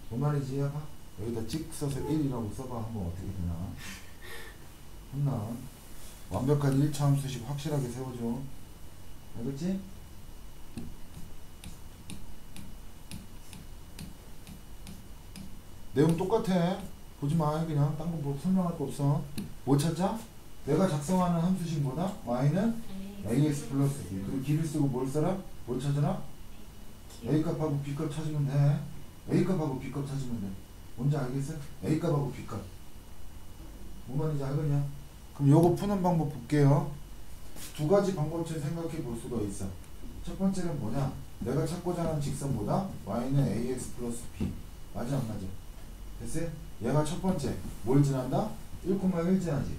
뭔 말인지 이해가? 여기다 찍 써서 1이라고 써봐 한번 어떻게 되나 혼나 완벽한 1차 함수식 확실하게 세워줘 알겠지? 내용 똑같아 보지 마 그냥 딴거 뭐 설명할 거 없어 뭐 찾자? 내가 작성하는 함수식보다 y는 ax 플러스 b 그리고 기를 쓰고 뭘 써라? 뭘 찾아라? a값하고 b값 찾으면 돼 a값하고 b값 찾으면 돼 뭔지 알겠어? a값하고 b값 뭔 말인지 알겠냐? 그럼 요거 푸는 방법 볼게요. 두 가지 방법을 생각해 볼 수가 있어. 첫 번째는 뭐냐? 내가 찾고자 하는 직선보다 y는 ax 플러스 b. 맞아 안 맞아? 됐어요? 얘가 첫 번째. 뭘 지난다? 1,1 지나지.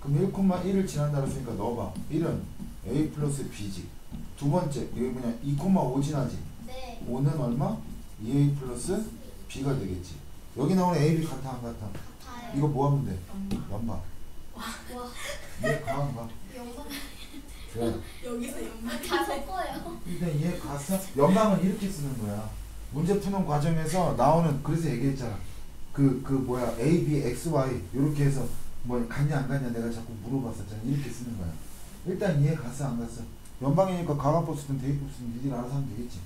그럼 1,1을 지난다 그랬으니까 넣어봐. 1은 a 플러스 b지. 두 번째. 여기 뭐냐? 2,5 지나지. 네. 5는 얼마? 2a 플러스 b가 되겠지. 여기 나오는 a, b 같아 안 같아? 같아요. 이거 뭐 하면 돼? 연방 와 이해 가안 가? 영상 왜? 여기서 연말 다 섞어요 일단 이해 갔어? 연방은 이렇게 쓰는 거야. 문제 푸는 과정에서 나오는 그래서 얘기했잖아. 그그 뭐야 A, B, X, Y 이렇게 해서 뭐 갔냐 안 갔냐 내가 자꾸 물어봤었잖아. 이렇게 쓰는 거야. 일단 이해 갔어 안 갔어? 연방이니까 가관법 쓰든 대입법 쓰든 니들이 알아서 하면 되겠지.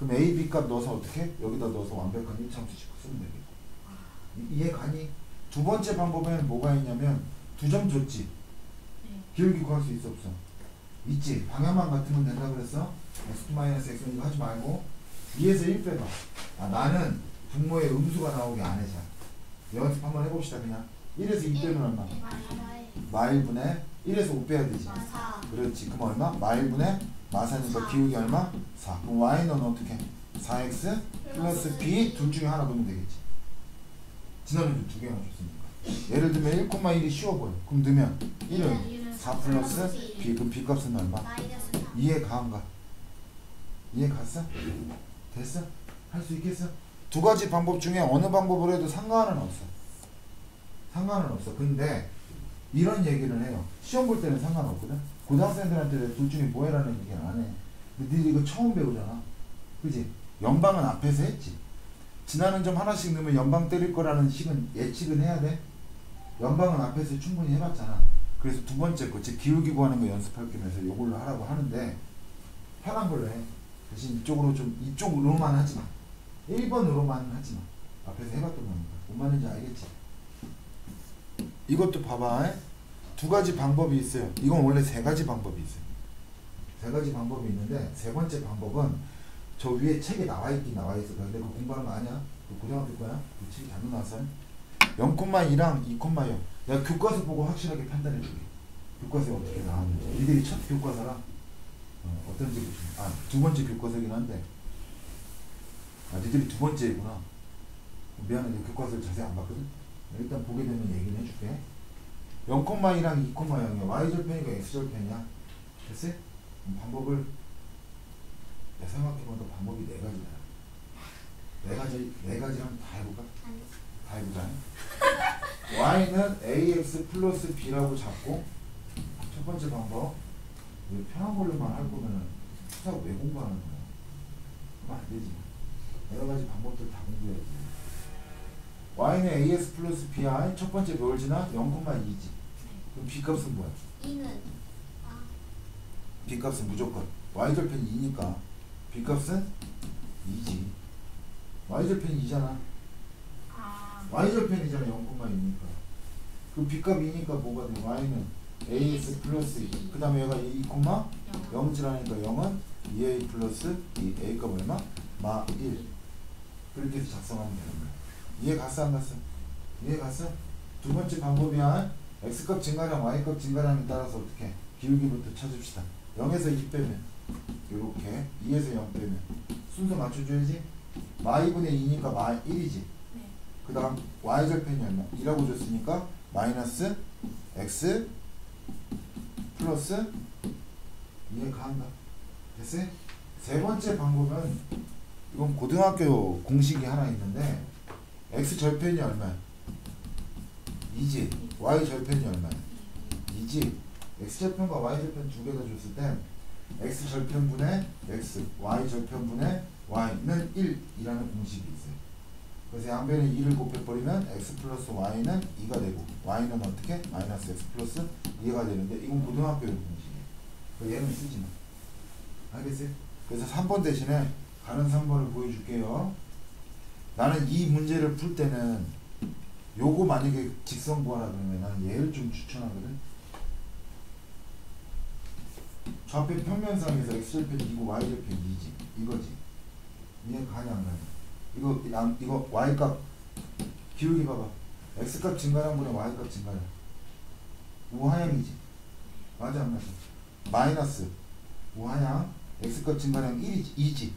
그럼 A, B 값 넣어서 어떻게? 여기다 넣어서 완벽한 1참수식 쓰면 되겠고. 이- 이해 가니? 두 번째 방법에는 뭐가 있냐면 두 점 줬지. 기울기 구할 수 있어 없어? 있지. 방향만 같으면 된다 그랬어? x 마이너스 x 이거 하지 말고 2에서 1 빼봐. 아 나는 분모에 음수가 나오게 안 해자. 연습 한번 해봅시다 그냥. 1에서 2 빼면 얼마? 마일분의 1에서 5 빼야 되지. 마사 그렇지. 그럼 얼마? 마일분의 마사니까 사. 기울기 얼마? 4. 그럼 y는 어떻게? 4x 플러스 b 둘 중에 하나 넣으면 되겠지. 지난번에 두 개 나 줬으니까. 예를 들면 1,1이 쉬워 보여. 그럼 넣으면 1은 4 플러스 b 그럼 b 값은 얼마? 마이너스 3 이해 가안 가? 이해 갔어? 됐어? 할 수 있겠어? 두 가지 방법 중에 어느 방법을 해도 상관은 없어. 상관은 없어. 근데 이런 얘기를 해요. 시험 볼 때는 상관없거든. 고등학생들한테 둘 중에 뭐 해라는 얘기는 안 해. 근데 니들 이거 처음 배우잖아. 그지? 연방은 앞에서 했지. 지나는 점 하나씩 넣으면 연방 때릴 거라는 식은 예측은 해야 돼. 연방은 앞에서 충분히 해봤잖아. 그래서 두 번째 거, 즉 기울기 구하는 거 연습할 겸해서 요걸로 하라고 하는데 편한 걸로 해. 대신 이쪽으로 좀 이쪽으로만 하지 마. 1번으로만 하지 마. 앞에서 해봤던 거니까. 뭔 말인지 알겠지? 이것도 봐봐. 에? 두 가지 방법이 있어요. 이건 원래 세 가지 방법이 있어요. 세 가지 방법이 있는데 세 번째 방법은 저 위에 책에 나와 있긴 나와 있어. 근데 그거 공부하는 거 아니야? 그 고등학교 거야? 그 책이 잘못 나왔어요? 0,2랑 2,0 내가 교과서 보고 확실하게 판단해 줄게. 교과서에 어떻게 나왔는지. 니들이 첫 교과서라 어, 어떤지 아, 두 번째 교과서긴 한데 아, 니들이 두 번째구나. 미안해, 교과서를 자세히 안 봤거든. 일단 보게 되면 얘기는 해줄게. 0,2랑 2,0이야. y절편이가 x절편이야. 됐어? 방법을 생각해보니까 방법이 네 가지다. 네 가지, 네 가지 한번 다 해볼까? 아니 다 해보자. y는 ax 플러스 b라고 잡고 첫 번째 방법 왜 편한 걸로만 할 거면은 수학 왜 공부하는 거야? 그러면 안 되지. 여러 가지 방법들 다 공부해야지. y는 ax 플러스 bi 첫 번째 뭘 지나 0,2지. 그럼 b 값은 뭐야? 2는 아 b 값은 무조건 y 절편이 2니까 b 값은 2지. y 절편이 2잖아. 아, y 절편이잖아 0,2니까. 그럼 b 값 2니까 뭐가 돼? y는 ax 플러스 2. 그 다음에 얘가 2, 0 지라니까 0은 2a 플러스 2. a 값 얼마? 마 1. 그렇게 해서 작성하면 되는 거야. 이해 갔어 안 갔어? 이해 갔어? 두 번째 방법이야. x값 증가량, y값 증가량에 따라서 어떻게 기울기부터 찾읍시다. 0에서 2 빼면 이렇게 2에서 0 빼면 순서 맞춰줘야지. 마이분의 2니까 마 1이지. 네. 그 다음 y절편이 얼마? 2라고 줬으니까 마이너스 x 플러스 이해가 한다. 됐어요? 세 번째 방법은 이건 고등학교 공식이 하나 있는데 x 절편이 얼마야? 2지. y 절편이 얼마야? 2지. x 절편과 y 절편 두 개 다 줬을 때 x 절편분의 x, y 절편분의 y는 1이라는 공식이 있어요. 그래서 양변에 2를 곱해버리면 x 플러스 y는 2가 되고 y는 어떻게? 마이너스 x 플러스 2가 되는데 이건 고등학교용 공식이에요. 그 얘는 쓰지 마. 알겠어요? 그래서 3번 대신에 다른 3번을 보여줄게요. 나는 이 문제를 풀 때는 요거 만약에 직선 구하라 그러면 나는 얘를 좀 추천하거든. 좌표 평면상에서 x절편이 2고 y절편이 2지. 이거지. 이해 가냐 안 가냐? 이거 양 이거 y 값 기울기 봐봐. x 값 증가량분의 y 값 증가량. 우하향이지. 맞아 안 맞아? 마이너스 우하향 x 값 증가량 1이지 2지.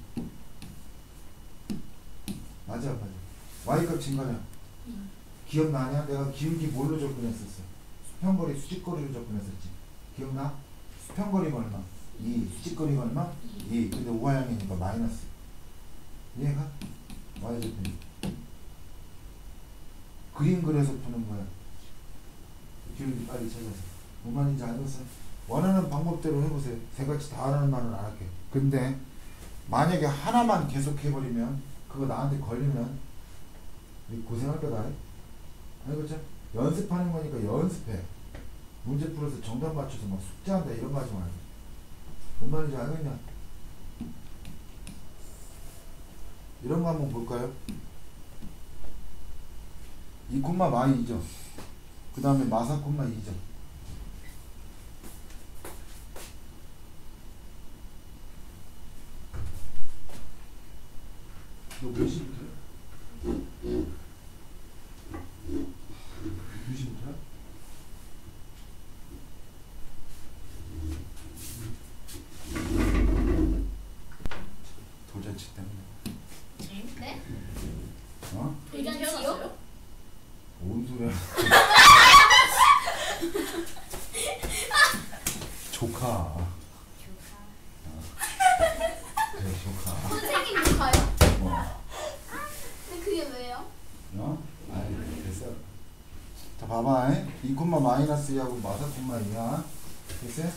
맞아 안 맞아? y 값 증가량 음. 기억나냐? 내가 기울기 뭘로 접근했었어? 수평거리 수직거리로 접근했었지. 기억나? 수평거리가 얼마? 2. 수직거리가 얼마? 2. 근데 우하향이니까 마이너스. 이해가? Y절편이. 그림 그려서 푸는 거야. 기울기 빨리 찾아서. 뭔 말인지 알겠어? 원하는 방법대로 해보세요. 세 가지 다 하라는 말은 안 할게. 근데 만약에 하나만 계속 해버리면 그거 나한테 걸리면 고생할 거다. 알겠죠? 연습하는 거니까 연습해. 문제 풀어서 정답 맞춰서 막 숙제한다 이런 거 하지 말고. 뭔 말인지 알겠냐? 이런 거 한번 볼까요? 2 콤마 마이죠. 그 다음에 마사 콤마 2죠. 너 몇 시부터야? 몇 시부터야? 돌잔치 때문에 네? 어? 돌잔치요? 태어났어요? 뭔 소리야? 조카. 그래 조카. 선생님 누가요? 어. 근데 그게 왜요? 어? 아이 됐어. 자 봐봐. 2 콤마 마이너스 2하고 마사 콤마 2야. 됐어요?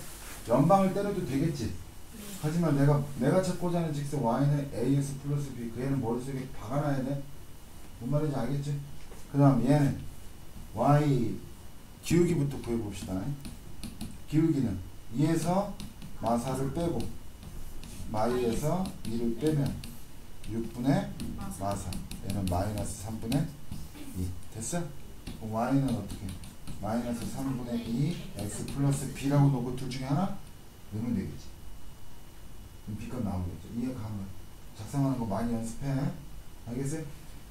연방을 때려도 되겠지. 하지만 내가 내가 찾고자 하는 직선 y는 ax 플러스 b 그 얘는 머릿속에 박아놔야 돼. 뭔 말인지 알겠지? 그 다음 얘는 y 기울기부터 구해봅시다. 기울기는 2에서 마사를 빼고 마이에서 2를 빼면 6분의 마사. 얘는 마이너스 3분의 2 됐어? 그럼 y는 어떻게? 마이너스 3분의 2 x 플러스 b라고 놓고 둘 중에 하나 넣으면 되겠지 그럼 b값 나오겠죠 이해가 간 거야 작성하는 거 많이 연습해 알겠어요?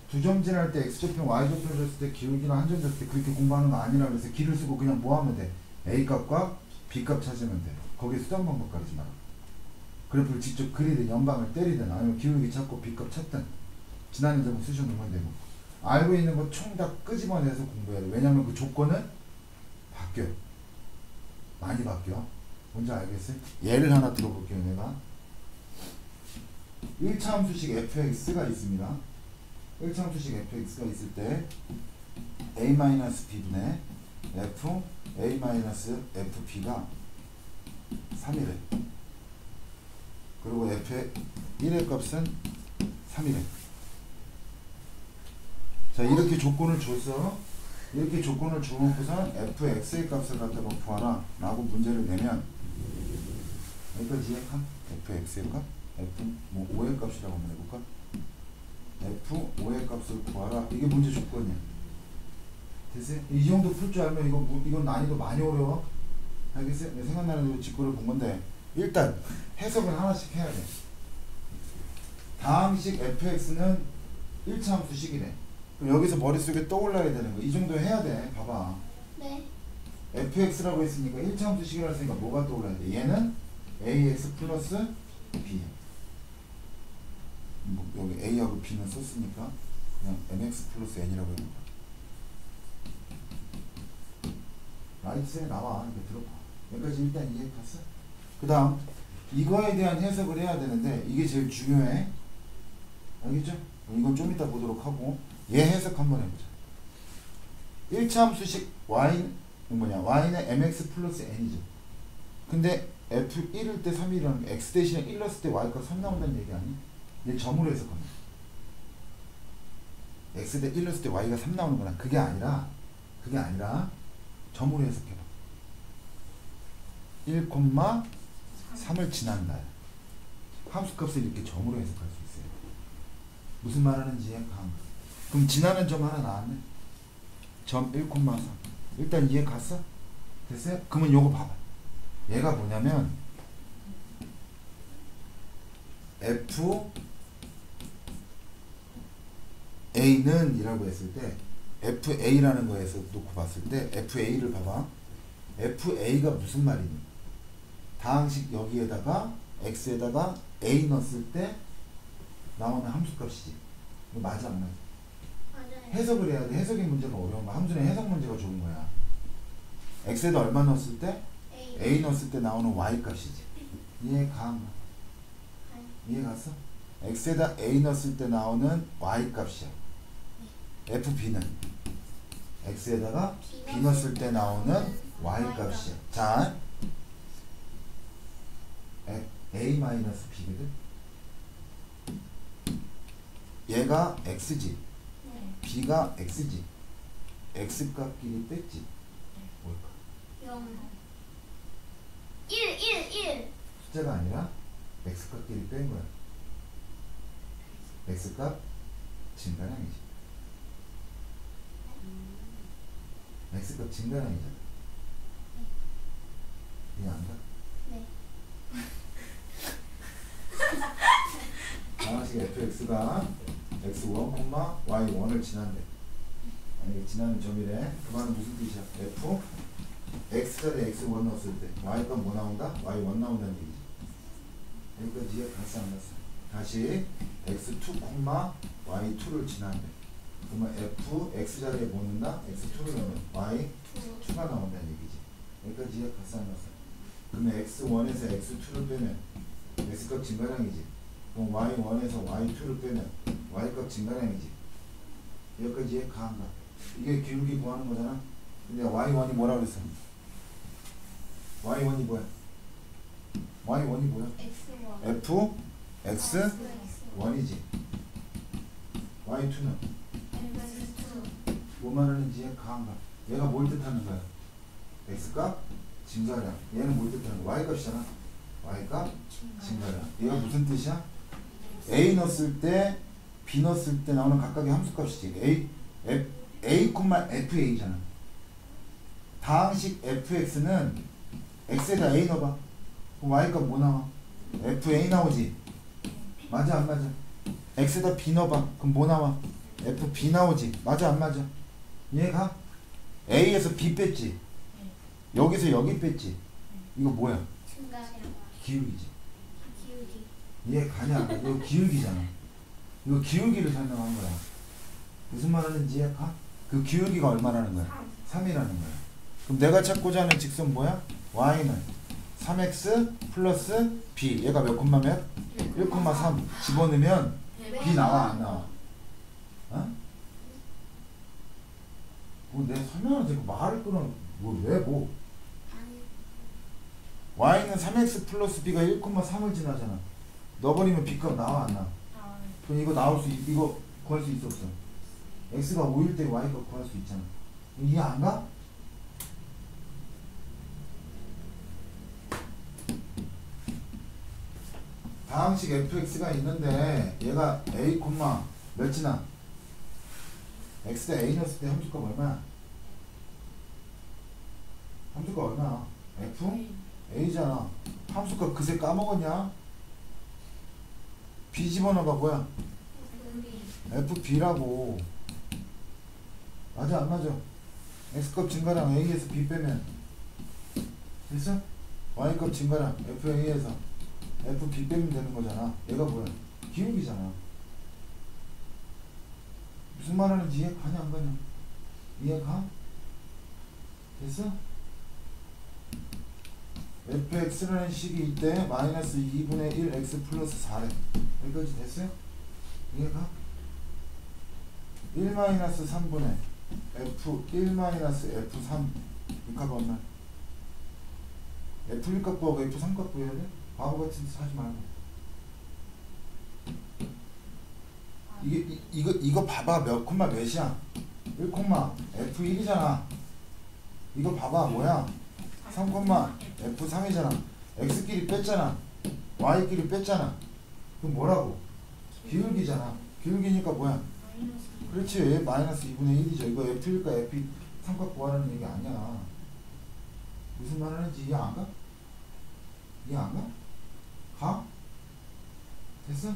두 점진할 때 x절편 y절편 줬을 때 기울기나 한점 줬을 때 그렇게 공부하는 거 아니라 그래서 길을 쓰고 그냥 뭐 하면 돼? a값과 b값 찾으면 돼. 거기에 수정 방법 가르지 마라. 그래프를 직접 그리든 연방을 때리든 아니면 기울기 찾고 b값 찾든 지난해 점을 쑤셔 놓으면 되고. 알고 있는 거 총 다 끄집어내서 공부해야 돼. 왜냐면 그 조건은 바뀌어. 많이 바뀌어. 뭔지 알겠어요? 예를 하나 들어볼게요 내가. 1차 함수식 fx가 있습니다 1차 함수식 fx가 있을 때 a 마이너스 b분의 f a 마이너스 fb가 3이래. 그리고 f의 1의 값은 3이래. 자 이렇게 조건을 줘서 이렇게 조건을 주고선 fx의 값을 갖다가 구하라 라고 문제를 내면 여기까지 이해함? fx의 값? f 뭐 5의 값이라고 한번 해볼까? F 5의 값을 구하라. 이게 문제 조건이야. 됐어요? 이 정도 풀 줄 알면 이거 무- 이건 난이도 많이 어려워? 알겠어요? 내 생각나는 대로 직구를 본 건데. 일단 해석을 하나씩 해야 돼. 다항식 fx는 1차 함수식이래. 그럼 여기서 머릿속에 떠올라야 되는 거. 이 정도 해야 돼. 봐봐. 네. fx라고 했으니까 1차 함수식이라 했으니까 뭐가 떠올라야 돼? 얘는 ax 플러스 b 뭐 여기 a하고 b는 썼으니까 그냥 mx 플러스 n이라고 해볼까 라이트셀에 나와. 이렇게 들어봐. 여기까지 일단 이해 갔어? 그 다음 이거에 대한 해석을 해야 되는데 이게 제일 중요해. 알겠죠? 이건 좀 이따 보도록 하고 얘 해석 한번 해보자. 1차 함수식 y 뭐냐? y는 mx 플러스 n이죠. 근데 f 1일 때 3이라는 게 x 대신에 1 넣었을 때 y가 3 나온다는 얘기 아니? 얘 점으로 해석합니다. X 대1 넣었을 때 y가 3 나오는 거나 그게 아니라 그게 아니라 점으로 해석해봐. 1, 3을 지난다 함수값을 이렇게 점으로 해석할 수 있어요. 무슨 말하는지 감 그럼 지나는 점 하나 나왔네. 점 1,3 일단 이해 갔어? 됐어요? 그러면 요거 봐봐. 얘가 뭐냐면 f a는 이라고 했을 때 fa라는 거에서 놓고 봤을 때 fa를 봐봐. Fa가 무슨 말이니? 다항식 여기에다가 x에다가 a 넣었을 때 나오는 함수값이지. 이거 맞아 안 맞아? 해석을 해야 돼. 해석의 문제가 어려운 거야. 함수는 해석 문제가 좋은 거야. X에다 얼마 넣었을 때? A. a. 넣었을 때 나오는 y 값이지. 이해 가? 이해 갔어? x에다 a 넣었을 때 나오는 y 값이야 fb는 x에다가 b 넣었을 때 나오는 y 값이야 자 에- a 마이너스 b거든 얘가 x지 네. b가 x지 x 값끼리 뺐지 뭘까? 0. 1, 1, 1. 숫자가 아니라 x 값끼리 뺀 거야 x 값 증가량이지 x 값 증가량이잖아 이해 안 가? 네. 방정식 fx가 x1, y1을 지난대. 아니 지나는 점이래. 그 말은 무슨 뜻이야? f x자리에 x1 넣었을 때 y가 뭐 나온다? y1 나온다는 얘기지. 여기까지 이해 갔어 안 갔어? 다시 x2, y2를 지난대. 그러면 f x자리에 뭐 넣는다? x2를 넣으면 y 2. 2가 나온다는 얘기지. 여기까지 이해 갔어? 그러면 x1에서 x2를 빼면 x값 증가량이지. 그럼 y1에서 y2를 빼면 y값 증가량이지. 여기까지 이해 가, 안 가? 이게 기울기 구하는 거잖아. 근데 y1이 뭐라 그랬어? y1이 뭐야? y1이 뭐야? X1. f x X. 1이지. y2는 X2. 뭐 말하는지 이해 가, 안 가? 얘가 뭘 뜻하는 거야? x값 증가량. 얘는 뭘 뜻하는 거야? y값이잖아. y값 증가량. 얘가 무슨 뜻이야? a 넣었을 때, b 넣었을 때 나오는 각각의 함수값이지. a, f, a, fa잖아. 다항식 fx는 x에다 a 넣어봐. 그럼 y값 뭐 나와? fa 나오지. 맞아 안 맞아? x에다 b 넣어봐. 그럼 뭐 나와? Fb 나오지. 맞아 안 맞아? 이해가? a에서 b 뺐지. 여기서 여기 뺐지. 이거 뭐야? 기울기지. 기울기. 이해 가냐? 이거 기울기잖아. 이거 기울기를 설명한 거야. 무슨 말 하는지 이해 가? 그 기울기가 얼마라는 거야? 3이라는 거야. 그럼 내가 찾고자 하는 직선 뭐야? y는 3x 플러스 b. 얘가 몇 콤마 몇? 1,3 집어넣으면 b 나와 안 나와? 어? 뭐내 설명을 듣고 말을 끊어 뭐왜 뭐? y는 3x 플러스 b가 1,3을 지나잖아. 넣어버리면 b값 나와 안 나? 아, 그럼 이거 나올 수 있, 이거 구할 수 있어 없어? x가 5일 때 y가 구할 수 있잖아. 이해 안 가? 다항식 fx가 있는데 얘가 a, 몇 지나? X 대 a 넣었을 때 함수값 얼마야? 함수값 얼마야? f? a잖아. 함수값 그새 까먹었냐? b 집어넣어봐 뭐야? FB라고 맞아 안 맞아 X값 증가랑 A에서 B 빼면 됐어? Y값 증가랑 FA에서 FB 빼면 되는 거잖아 얘가 뭐야? 기울기잖아 무슨 말 하는지 이해 가냐 안 가냐 이해 가? 됐어? fx라는 식이 이때 마이너스 2분의 1 x 플러스 4래 여기까지 됐어요? 이해가? 1 마이너스 3분의 f 1 마이너스 f3 이값 얼마? f1 값 구하고 f3 값 구해야 돼? 바보같은 짓 하지 말고 이게 이, 이거 이거 봐봐 몇 콤마 몇이야? 1 콤마 f1이잖아 이거 봐봐 뭐야? 3 콤마 f3이잖아 x끼리 뺐잖아 y끼리 뺐잖아 그럼 뭐라고? 기울기잖아 기울기니까 뭐야? 그렇지 마이너스 2분의 1이죠 이거 F일까 F 삼각 구하라는 얘기 아니야 무슨 말 하는지 이해 안 가? 이해 안 가? 가? 됐어?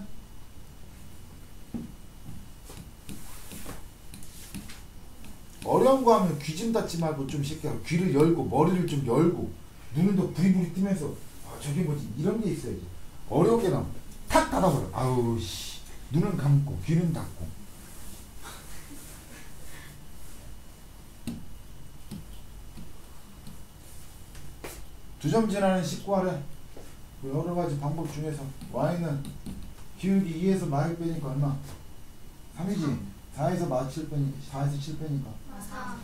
어려운 거 하면 귀 좀 닫지 말고 좀 새끼야 귀를 열고 머리를 좀 열고 눈을 더 부리부리 뜨면서 아 저게 뭐지? 이런 게 있어야지. 어려운 게 나면 탁 닫아버려. 아우 씨. 눈은 감고 귀는 닫고. 두점 지나는 19하래 그 여러 가지 방법 중에서 y는 기울기 2에서 마일 빼니까 얼마? 3이지. 4에서 마 7 빼니 4에서 7 빼니까. 사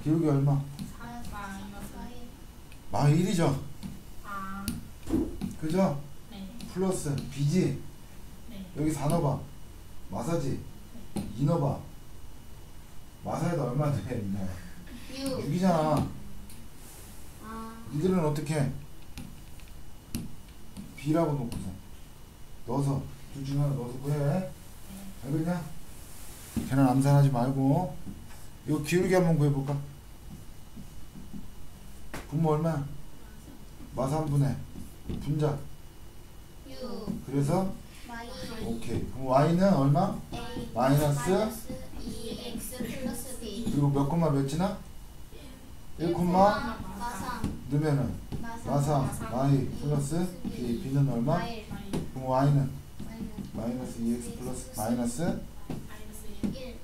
기울기 얼마? 마이너스 마 1이죠? 아, 그죠? 네, 플러스 b지? 네, 여기 4 넣어봐 마사지 2 넣어봐 마사에다 얼마 돼? 있냐 6 6이잖아. 아. 니들은 어떻게? 해? b라고 놓고서 넣어서 둘 중에 하나 넣어서 구해. 알겠냐? 걔는 암산하지 말고 이거 기울기 한번 구해볼까? 분모 얼마? 마삼분의 분자 6 그래서 마이 오케이 그럼 y는 얼마? A 마이너스 2x 플러스 b 그리고 몇 콤마 몇 지나? 1 콤마 마삼 넣으면은 마사 마이 플러스 b b는 얼마? 마일 그럼 y는 마이너스 마이너스 2x 플러스 마이너스 1, 1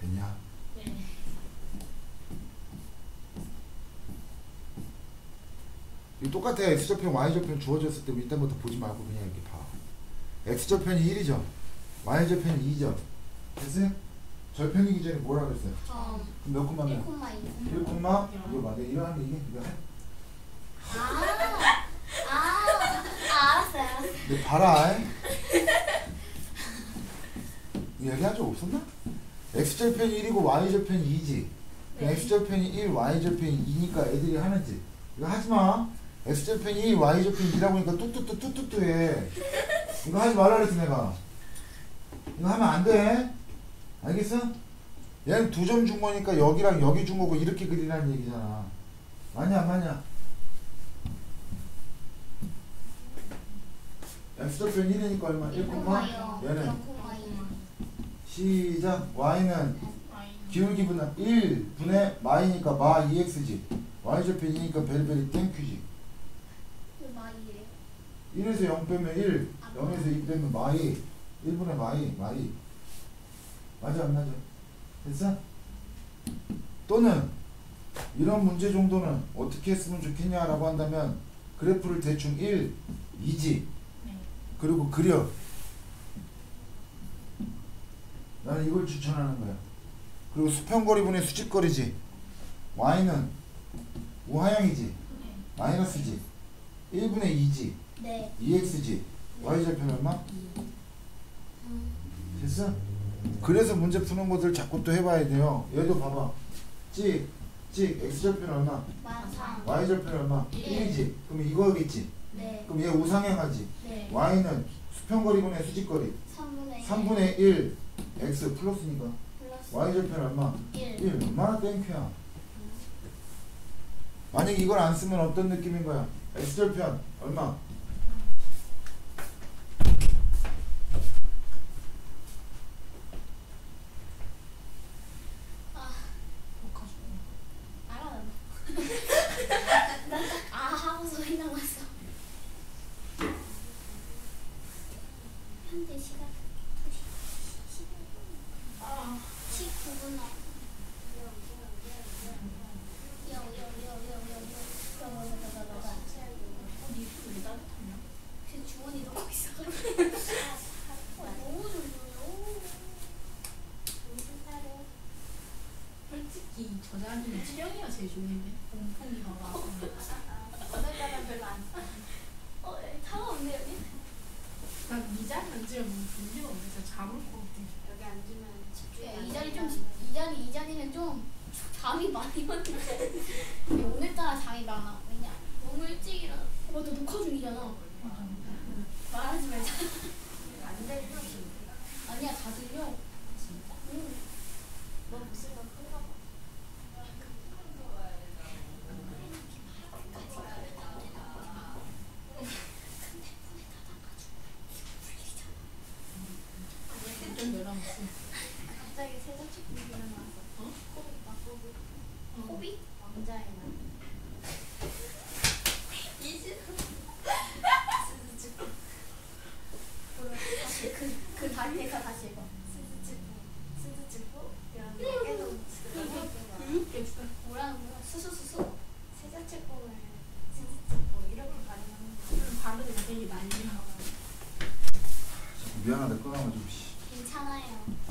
되냐? 네, 똑같아 x좌편 y좌편 주어졌을 때 이때부터 보지 말고 그냥 이렇게 봐 x좌편이 1이죠 y좌편이 2죠 됐어요? 절편이기 전에 뭐라 그랬어요? 점 그럼 몇 콤마면? 1 콤마 2 1 콤마 이거 봐 내가 이러는데 이게 이거 해? 아, 아, 알았어요, 알았어요. 내 봐라 이. 얘기한 적 없었나? x절편이 1이고 y절편이 2지 네. x절편이 1, y절편이 2니까 애들이 하는지 이거 하지 마 x절편이 1, y절편이 2라고 하니까 뚜뚜뚜 뚜뚜뚜 해. 이거 하지 말라 그랬지 내가. 이거 하면 안돼. 알겠어? 얘는 두 점 준 거니까 여기랑 여기 준 거고 이렇게 그리라는 얘기잖아. 맞냐 안 맞냐? X절편 1이니까 얼마? 1 콤마? 얘는? 0 콤마 2 시작. Y는 기울기 분은 1 분의 마이니까 마 2x지. Y절편 2니까 벨벨이 땡큐지. 1에서 0 빼면 1 0에서 2 빼면 마이 1분의 마이 마이 맞아 안 맞아 됐어? 또는 이런 문제 정도는 어떻게 했으면 좋겠냐라고 한다면 그래프를 대충 1, 2지 네, 그리고 그려 나는 이걸 추천하는 거야. 그리고 수평거리분의 수직거리지. y는 우하향이지. 네. 마이너스지. 1분의 2지. 네. 2x지. y절편 얼마? 음, 됐어? 그래서 문제 푸는 것들 자꾸 또 해봐야 돼요. 얘도 봐봐. 찍, 찍, x절편 얼마? y절편 얼마? 일. 1이지. 그럼 이거겠지. 네. 그럼 얘 우상향하지. 네. y는 수평거리 분의 수직거리. 3분의 3분의 1 x 플러스니까 플러스 y절편 얼마? 1. 1 얼마나 thank you야 만약 이걸 안 쓰면 어떤 느낌인 거야? x절편 얼마?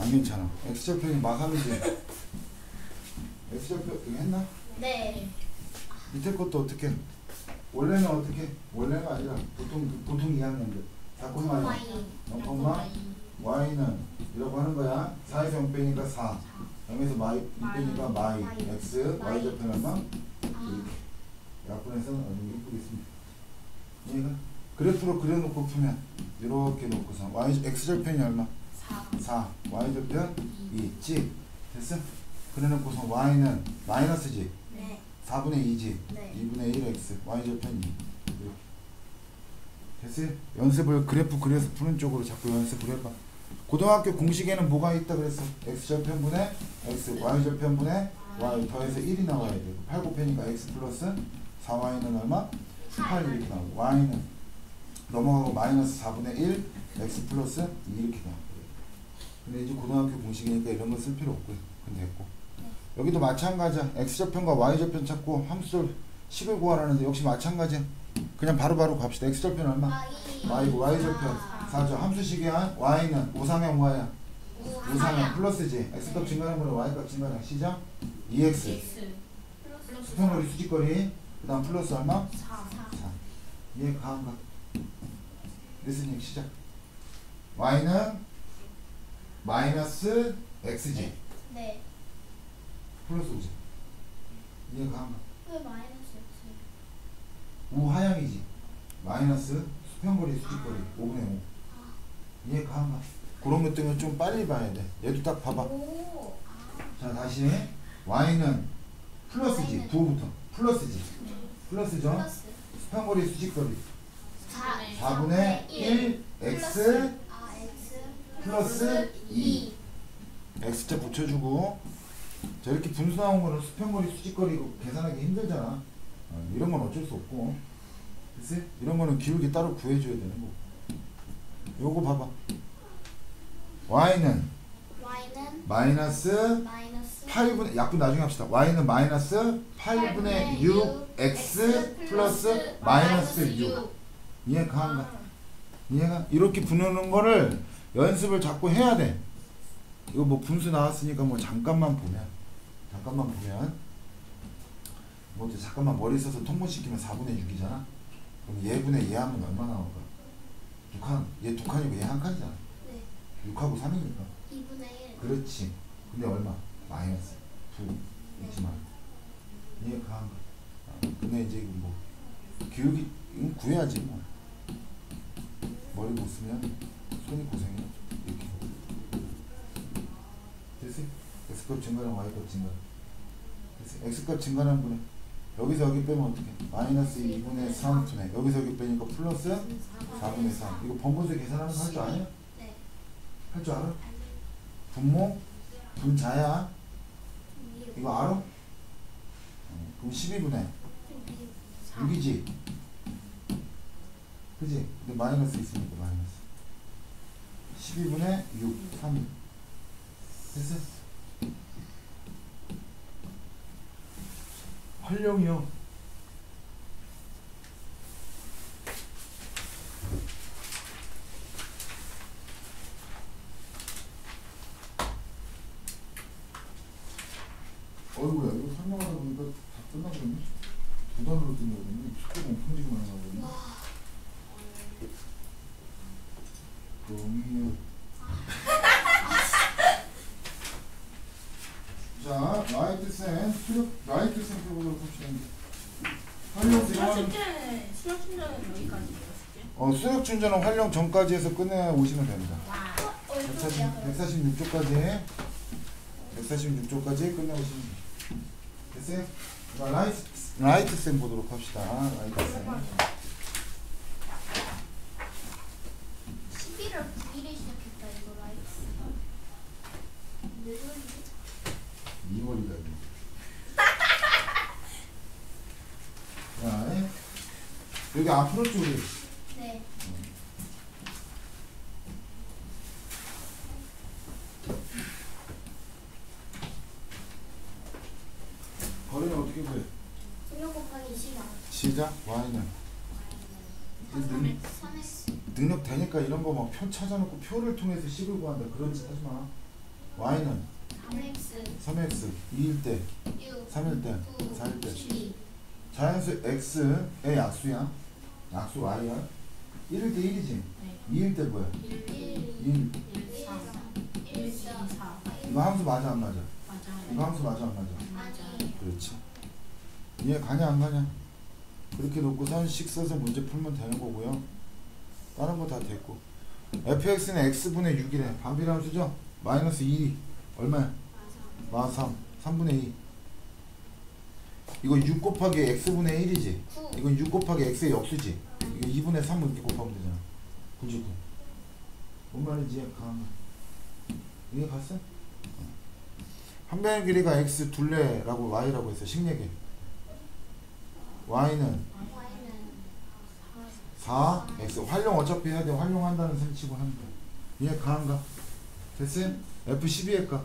안 괜찮아 x절편이 마감이지 x절편 이거 했나? 네. 밑에 것도 어떻게 원래는 어떻게 원래가 아니라 보통 보통 2학년들 자꾸 말이야 와이. 0콤마 y는 이라고 하는 거야 4에서 0 빼니까 4 0에서 마이 2 빼니까 마이 x 마이. y절편 얼마? 아, 이렇게 약분해서는 아주 이쁘게 씁니다 얘가 그래프로 그려놓고 풀면 이렇게 놓고서 y x절편이 얼마? 4 4 y절편 2 찍. 됐어? 그래놓고서 y는 마이너스지 네. 4분의 2지 네. 2분의 1x y절편 2 이렇게 됐어요? 연습을 그래프 그려서 푸는 쪽으로 자꾸 연습을 해봐 고등학교 공식에는 뭐가 있다 그랬어? x절편분의 x y절편분의 y 더해서 1이 나와야 돼 8 곱해니까 x 플러스 4y는 얼마? 8 이렇게 나오고 y는 넘어가고 마이너스 4분의 1 x 플러스 2 이렇게 나와 근데 이제 고등학교 공식이니까 이런 거쓸 필요 없고요. 근데 됐고. 여기도 마찬가지야. X절편과 y절편 찾고 함수절 식을 구하라는데 역시 마찬가지야. 그냥 바로바로 갑시다. X절편 얼마? y절편. 아, 4죠. 함수식의 한 y는 우하향. 우상향. 우상향. 플러스지. X값 증가하는 거는 y값 증가하는 시작. 2x X. 플러스 수평거리 수직거리. 그 다음 플러스 얼마? 4 4얘 가한가? 리스닝 시작. Y는 마이너스 x지 네. 플러스 5지 얘 가한가 왜 마이너스 없어요? 우하향이지 마이너스 수평거리 수직거리 5분의 5얘 가한가 그런 것 때문에 좀 빨리 봐야 돼 얘도 딱 봐봐 오. 아. 자 다시 y는 플러스지. 9부터 플러스지 플러스죠 플러스. 수평거리 수직거리 4. 4분의 1 x 아, x. 플러스 2 x자 붙여주고 자 이렇게 분수 나온 거는 수평거리 수직거리 이거 계산하기 힘들잖아. 어, 이런 건 어쩔 수 없고. 글쎄 이런 거는 기울기 따로 구해줘야 되는 거고. 요거 봐봐. y는 y는 마이너스 마이너스 8분의 약분 나중에 합시다. y는 마이너스 8분의 6 x 플러스 마이너스 6 이해 가 한가? 이해가? 이렇게 부르는 거를 연습을 자꾸 해야 돼. 이거 뭐 분수 나왔으니까 뭐 잠깐만 보면 잠깐만 보면. 뭐 잠깐만 머리 써서 통분시키면 4분의 6이잖아. 그럼 얘분의 얘 하면 얼마 나올까? 두 칸, 얘두 칸이고 얘한 칸이잖아. 네. 6하고 3이니까. 2분의 1. 그렇지. 근데 얼마? 마이너스 2 있지만 이해 가 한 거 아, 근데 이제 뭐 교육이 구해야지 뭐. 머리 못 쓰면 손이 고생해 이렇게 됐어? x값 증가랑 y값 증가 됐어? x값 증가라는 거는 여기서 여기 빼면 어떻게? 마이너스 2분의 3분의 여기서 여기 빼니까 플러스 4분의 3 이거 번분수 계산하는 거 할 줄 아냐? 네. 할줄 알아? 분모? 분자야? 이거 알아? 어, 그럼 12분의 6이지? 그지? 근데 마이너스 있으니까 마이너스 12분의 6, 3 됐어? 활용이요. 어이구야 이거 설명하다 보니까 다 끝나버렸네 두 단으로 끝내거든요 축구공 평지만 하거든요 동의요 자 라이트 쌤 수력 라이트 쌤 표보도록 합시다 활용 수력 들어가는 충전은 수력 충전은 여기까지예요. 숙제. 어 수력 충전은 활용 전까지 해서 끝내 오시면 됩니다 와. 얼굴이야. 146조까지 146조까지 끝내오시면 됐어요? 자, 라이트, 라이트 쌤 보도록 합시다 라이트 쌤 11월 9일에 시작했다 이거. 몇 월이지? 2월이다 자 예. 여기 앞으로 쪽이 네. 거리는 어떻게 구해? 16 곱하기 20만. 시작 y는 능, 3x. 능력 막표 찾아놓고 표를 통해서 식을 구한다 그런 짓 하지 마 y는 3x. 3x 2일 때 6. 3일 때 9. 4일 때 12. 자연수 x의 약수야 약수 y야 1일 때 1이지 네. 2일 때 뭐야 1, 1 1, 3, 1, 2, 4. 이거 함수 맞아 안 맞아? 이거 맞아요. 함수 맞아 안 맞아? 맞아요. 그렇지 이해 가냐 안 가냐 그렇게 놓고 선식 써서 문제 풀면 되는 거고요 다른 거 다 됐고 fx는 x분의 6이래. 반비례함수죠? 마이너스 2 얼마야? 마3 3분의 2 이거 6 곱하기 x분의 1이지? 9. 이건 6 곱하기 x의 역수지. 이거 2분의 3을 이렇게 곱하면 되잖아. 99 뭔 말인지 가 이해 갔어? 한 변의 길이가 x 둘레라고 y라고 했어. 식례계 y는 y는 4 x 활용 어차피 해야 돼 활용한다는 셈 치고 하는 거야 이해 가한가? 됐어요? f12의 값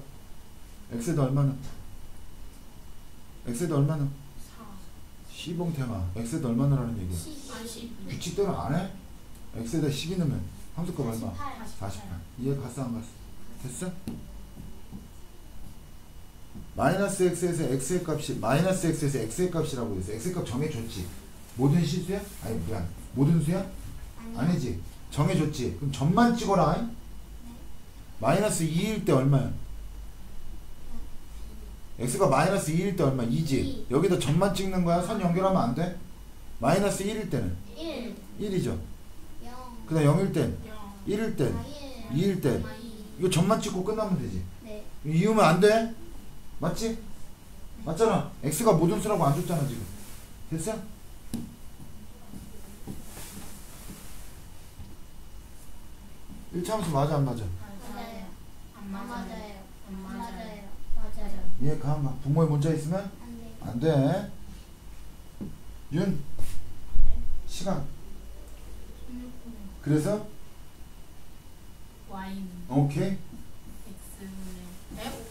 x에다 얼마는? x에다 얼마는? 4. 시봉탱아 x에다 얼마나라는 얘기야 12. 규칙대로 안 해? x에다 12 넣으면 함수값 얼마? 48. 48 이해 갔어 안 갔어? 됐어? 마이너스 x에서 x의 값이 마이너스 x에서 x의 값이라고 했어 x의 값 정해줬지 모든 실수야? 아니 미안 모든 수야? 아니지 정해줬지 그럼 점만 찍어라 마이너스 2일 때 얼마야? x가 마이너스 2일 때 얼마? 2지 이. 여기다 점만 찍는 거야 선 연결하면 안 돼? 마이너스 1일 때는 1. 1이죠 0. 그 다음 0일 땐 0. 1일 땐 1. 2일 땐 2. 이거 점만 찍고 끝나면 되지 네. 이으면 안 돼? 맞지? 맞잖아. x가 모든 수라고 안 줬잖아 지금. 됐어? 일차함수 맞아 안 맞아? 맞아요. 안안 맞아요. 안안 맞아요. 맞아요. 맞아요. 이해 가마. 부모의 문자 있으면 안 돼. 안 돼. 윤 시간. 16분의 그래서 Y는 오케이. X분의 네?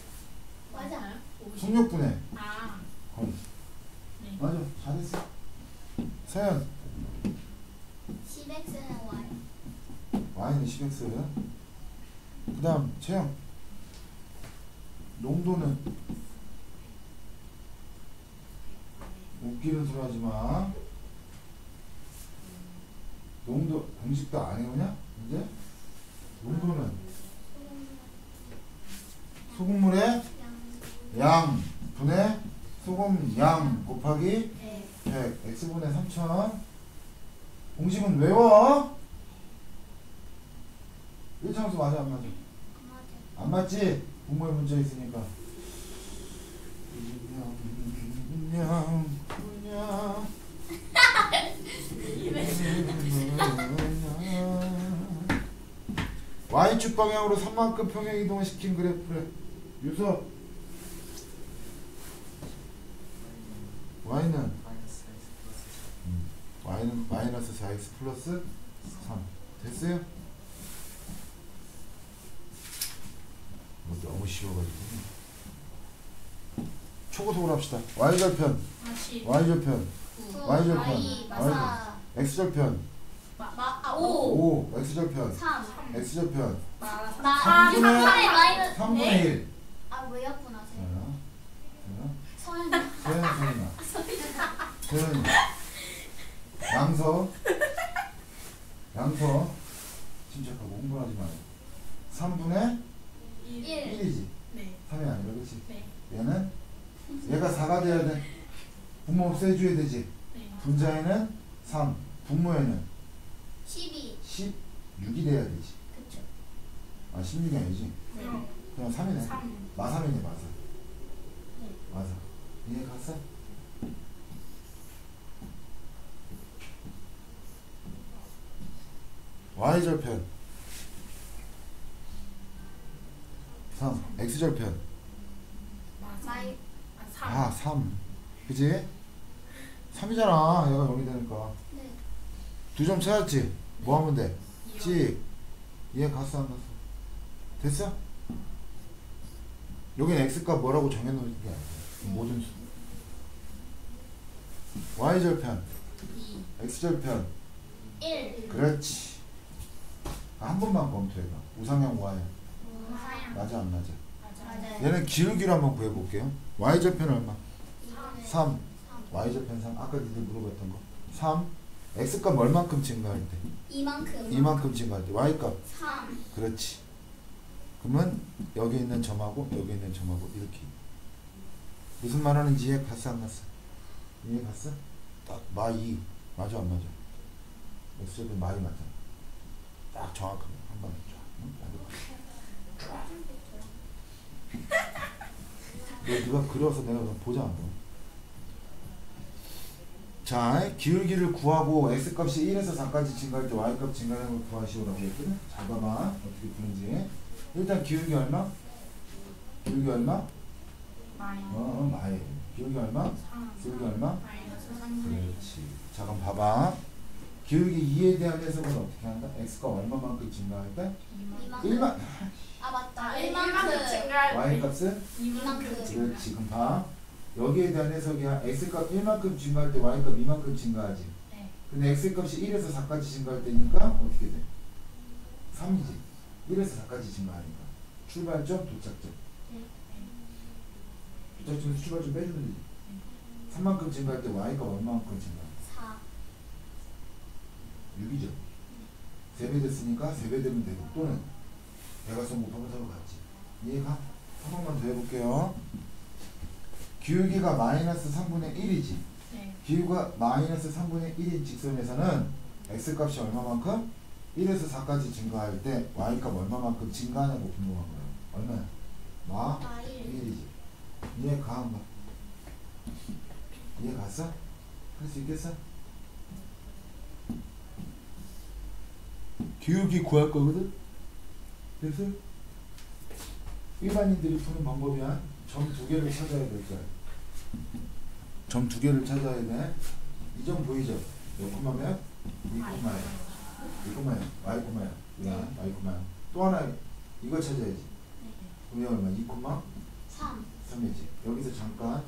맞아. 50. 16분의 아. 건. 네. 맞아. 잘했어. 서연 10x는 y. y는 10x. 그다음 채영 농도는 웃기는 소리 하지 마. 농도 공식도 안 해오냐? 이제 농도는 소금물의 양 분의 소금 양 곱하기 100 x분의 3000 공식은 외워 1차함수 맞아 안 맞아? 안 맞지? 부모의 문자 있으니까. 그냥 그냥 그냥. Y축 방향으로 3만큼 평행 이동을 시킨 그래프를 유서. Y는? 음, Y는 마이너스 4x 플러스 3 됐어요? 너무 쉬워가지고. 초고속으로 합시다. Y절편. 다시. Y절편. Y절편. Y 마사 X절편. 마오. 5 X절편. 3 X절편. 말아서 마 삼분의- 3분의 마이너스 3분의 1 아왜 자, 서현 서현아 서현이 양서. 양서. 침착하고 흥분하지 마요 3분의 1. 1 1이지 네. 3이 아니라 그렇지 네. 얘는 얘가 4가 돼야 돼 분모 없애줘야 되지 네. 분자에는 3 분모에는 12 16이 돼야 되지 그쵸 아 16이 아니지 네. 그냥 3이네 3. 마삼이네 마삼 맞아 이해 갔어? Y절편 3 X절편. 마이 아, 3. 아3 그지? 3이잖아. 얘가 0이 되니까. 네. 두 점 찾았지? 뭐 하면 돼? 찍 이해 갔어 안 갔어? 됐어? 여긴 x값 뭐라고 정해놓은 게 아니야. 모든 수? Y절편. 2. x절편. 1 그렇지. 아, 한 번만 검토해봐. 우상형 y 맞아 안 맞아? 맞아요 얘는 기울기로 한번 구해볼게요 y절편 얼마? 3 3 y절편 3 아까 니들 물어봤던 거 3 x값 얼만큼 증가할 때? 이만큼 이만큼 증가할 때 y값 3 그렇지. 그러면 여기 있는 점하고 여기 있는 점하고 이렇게 무슨 말 하는지 이해 갔어 안 갔어? 이해 갔어? 딱 마이 맞아 안 맞아? x제곱 마이 맞아. 딱 정확하게 한? 너 네가 그려서 내가 보자 한번. 자, 기울기를 구하고 x값이 1에서 4까지 증가할 때 y값 증가하는 걸 구하시오라고 했거든? 잘 봐봐. 어떻게 푸는지. 일단 기울기 얼마? 기울기 얼마? 마이너스 어, 마이. 기울기 얼마? 3. 기울기 얼마? 마이너스 3분의 1. 그렇지. 자, 그럼 봐봐. 기울기 2에 대한 해석은 어떻게 한다? x가 얼마만큼 증가할 때? 이만큼 1만. 아 맞다 아, 1만큼 1만큼 증가할 y 때. 값은? 이만큼 그렇지, 증가. 그렇지. 그럼 봐. 여기에 대한 해석이 야. x값 1만큼 증가할 때 y값 2만큼 증가하지. 네. 근데 x값이 1에서 4까지 증가할 때니까 어떻게 돼? 3이지. 1에서 4까지 증가하니까. 출발점, 도착점. 네. 도착점에서 출발점 빼주면 되지. 3만큼 증가할 때 y가 얼마만큼 증가? 4 6이죠. 3배 됐으니까 3배 되면 되고 또는 곱하면 서로 같지. 이해가? 한 번만 더 해볼게요. 기울기가 마이너스 3분의 1이지. 네. 기울기가 마이너스 3분의 1인 직선에서는 x값이 얼마만큼? 1에서 4까지 증가할 때 y값 얼마만큼 증가하냐고 궁금한 거예요. 얼마야? 마 아, 1 1이지. 이해 가? 안 가? 이해 갔어? 할 수 있겠어? 기울기 구할 거거든? 그래서 일반인들이 푸는 방법이야. 점두 개를 찾아야 될 거야. 점 두 개를 찾아야 돼. 이 점 보이죠? 몇 코마면? 이 코마야. 이 코마야. y 코마야. 야, y 코마야. 또 하나 이거 찾아야지. 그럼 얼마? 2 코마 3 3이지. 여기서 잠깐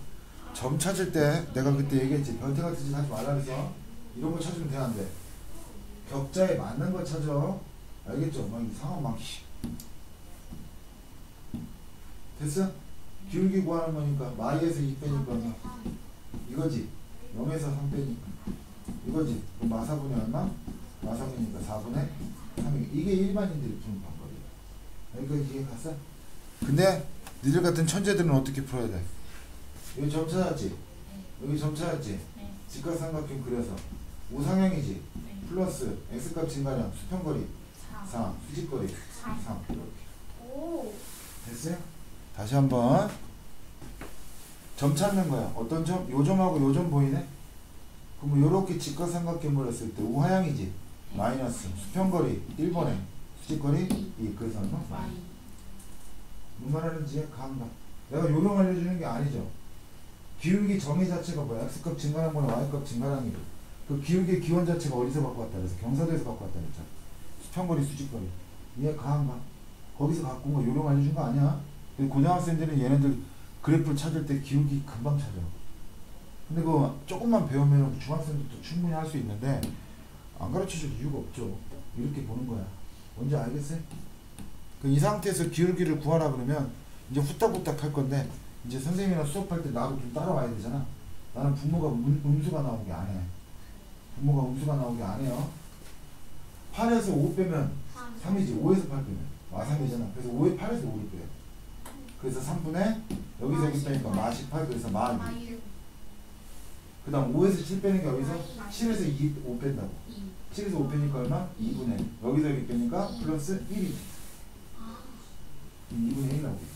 점 찾을 때 내가 그때 얘기했지. 변태 같은 짓 하지 말라 그래서 이런 거 찾으면 돼안 돼? 격자에 맞는 거 찾아. 알겠죠? 막 이상한 막 씨. 됐어? 기울기 구하는 거니까 마이에서 2 빼니까? 이거지 0에서 3 빼니까 이거지 마사분이 얼마? 마사분이니까 4분의 3이 이게 일반인들이 푸는 방법이야 여기까지 이해 갔어? 근데 니들 같은 천재들은 어떻게 풀어야 돼? 여기 점 찾았지? 여기 점 찾았지? 네. 직각삼각형 그려서 우상향이지? 네. 플러스 x값 증가량 수평거리 4. 3 수직거리 3 이렇게 오. 됐어요? 다시 한번 점 찾는 거야. 어떤 점? 요 점하고 요 점 보이네? 그럼 요렇게 직각삼각형을 했을 때 우하향이지? 마이너스 수평거리 1번에 수직거리 2 그래서 얼마? 무슨 말하는지 감각 내가 요령 알려주는 게 아니죠 기울기 정의 자체가 뭐야? x값 증가하는 거는 y값 증가량이고 그 기울기의 기원 자체가 어디서 갖고 왔다 그래서 경사도에서 갖고 왔다 그랬잖아 수평거리 수직거리 이해 가한가 거기서 갖고 온거 요령 알려준 거 아니야 고등학생들은 얘네들 그래프를 찾을 때 기울기 금방 찾아 근데 그거 조금만 배우면 중학생들도 충분히 할 수 있는데 안 가르쳐줄 이유가 없죠 이렇게 보는 거야 뭔지 알겠어요? 그 이 상태에서 기울기를 구하라 그러면 이제 후딱후딱 할 건데 이제 선생님이랑 수업할 때 나도 좀 따라와야 되잖아. 나는 분모가 음, 음수가 나오게 안 해. 분모가 음수가 나오게 안 해요. 8에서 5 빼면 3이지. 5에서 8 빼면 마3이잖아. 그래서 5에 8에서 5를 빼요. 그래서 3분의 여기서 여기 빼니까 마18 그래서 마2. 마유. 그 다음 5에서 7 빼는 게 여기서 7에서 2, 5 뺀다고. 2. 7에서 5 빼니까 얼마? 2분의 여기서 여기 빼니까 플러스 1이지. 아. 2분의 1 나오겠지.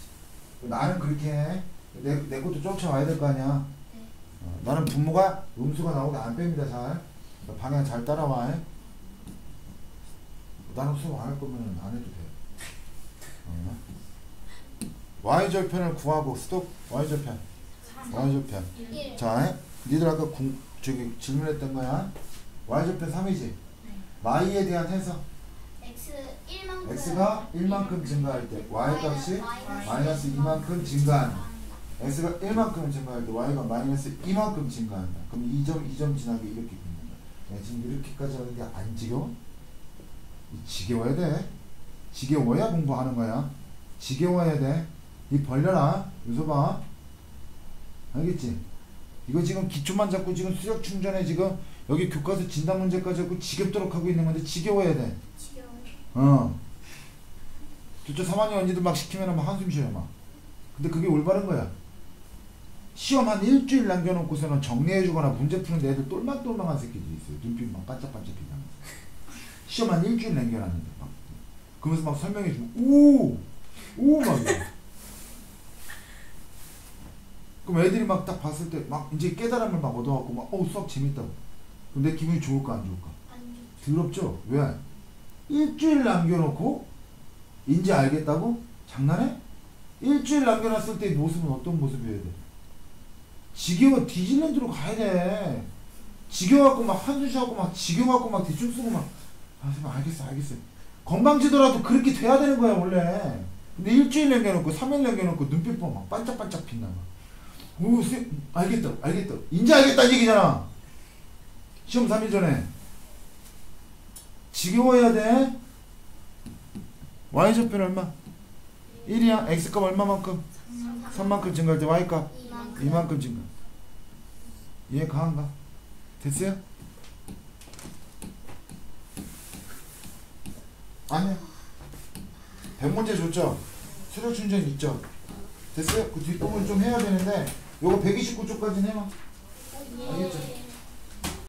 나는 그렇게 해. 내, 내 것도 쫓아와야 될 거 아니야. 네. 어, 나는 분모가 음수가 나오게 안 뺍니다, 잘. 방향 잘 따라와. 해. 나는 수업 안 할 거면 안 해도 돼. 어. y절편을 구하고 스톱 y절편. 3. y절편. 1. 자, 해. 니들 아까 궁, 저기 질문했던 거야. y절편 3이지. 네. y에 대한 해석. x 1만큼 x가 1만큼 증가할 때 y 값이 마이너스 2만큼 증가한다. x가 1만큼 증가할 때 y가 마이너스 2만큼 증가한다. 그럼 2점, 2점 지나게 이렇게 거야. 야, 지금 이렇게까지 하는데 안 지겨워? 이 지겨워야 돼. 지겨워야 공부하는 거야. 지겨워야 돼. 이 벌려라. 요소 봐. 알겠지? 이거 지금 기초만 잡고 지금 수력 충전에 지금 여기 교과서 진단 문제까지 하고 지겹도록 하고 있는 건데 지겨워야 돼. 지겨워. 어. 저쪽 3학년 언니들 막 시키면 막 한숨 쉬어요 막. 근데 그게 올바른 거야. 시험 한 일주일 남겨놓고서는 정리해주거나 문제 푸는데 애들 똘망똘망한 새끼들이 있어요. 눈빛 막 반짝반짝해지면서. 시험 한 일주일 남겨놨는데 막. 그러면서 막 설명해주면 오! 오! 막 이래. 그럼 애들이 막 딱 봤을 때 막 이제 깨달음을 막 얻어갖고 막 어우 수학 재밌다고. 그럼 내 기분이 좋을까 안 좋을까? 안 좋. 더럽죠? 왜? 일주일 남겨놓고 인지 알겠다고? 장난해? 일주일 남겨놨을 때 모습은 어떤 모습이어야 돼? 지겨워 대로 가야 돼. 지겨워갖고 막 한숨 쉬어갖고 막 지겨워갖고 막 대충 쓰고 막 아, 선생님 알겠어 알겠어. 건방지더라도 그렇게 돼야 되는 거야 원래. 근데 일주일 남겨놓고 3일 남겨놓고 눈빛 보면 막 반짝반짝 빛나 막. 오, 쌤 알겠다 알겠다. 인지 알겠다는 얘기잖아. 시험 3일 전에. 지겨워야 돼. y좌표는 얼마? 1이야. x값 얼마만큼? 3만큼 증가할 때 y값 2만큼. 이만큼 증가. 이해 가한가? 됐어요? 아니야. 100문제 줬죠? 수료 충전 있죠? 됐어요? 그 뒷부분 좀 해야 되는데 요거 129쪽까지는 해봐. 예. 알겠죠?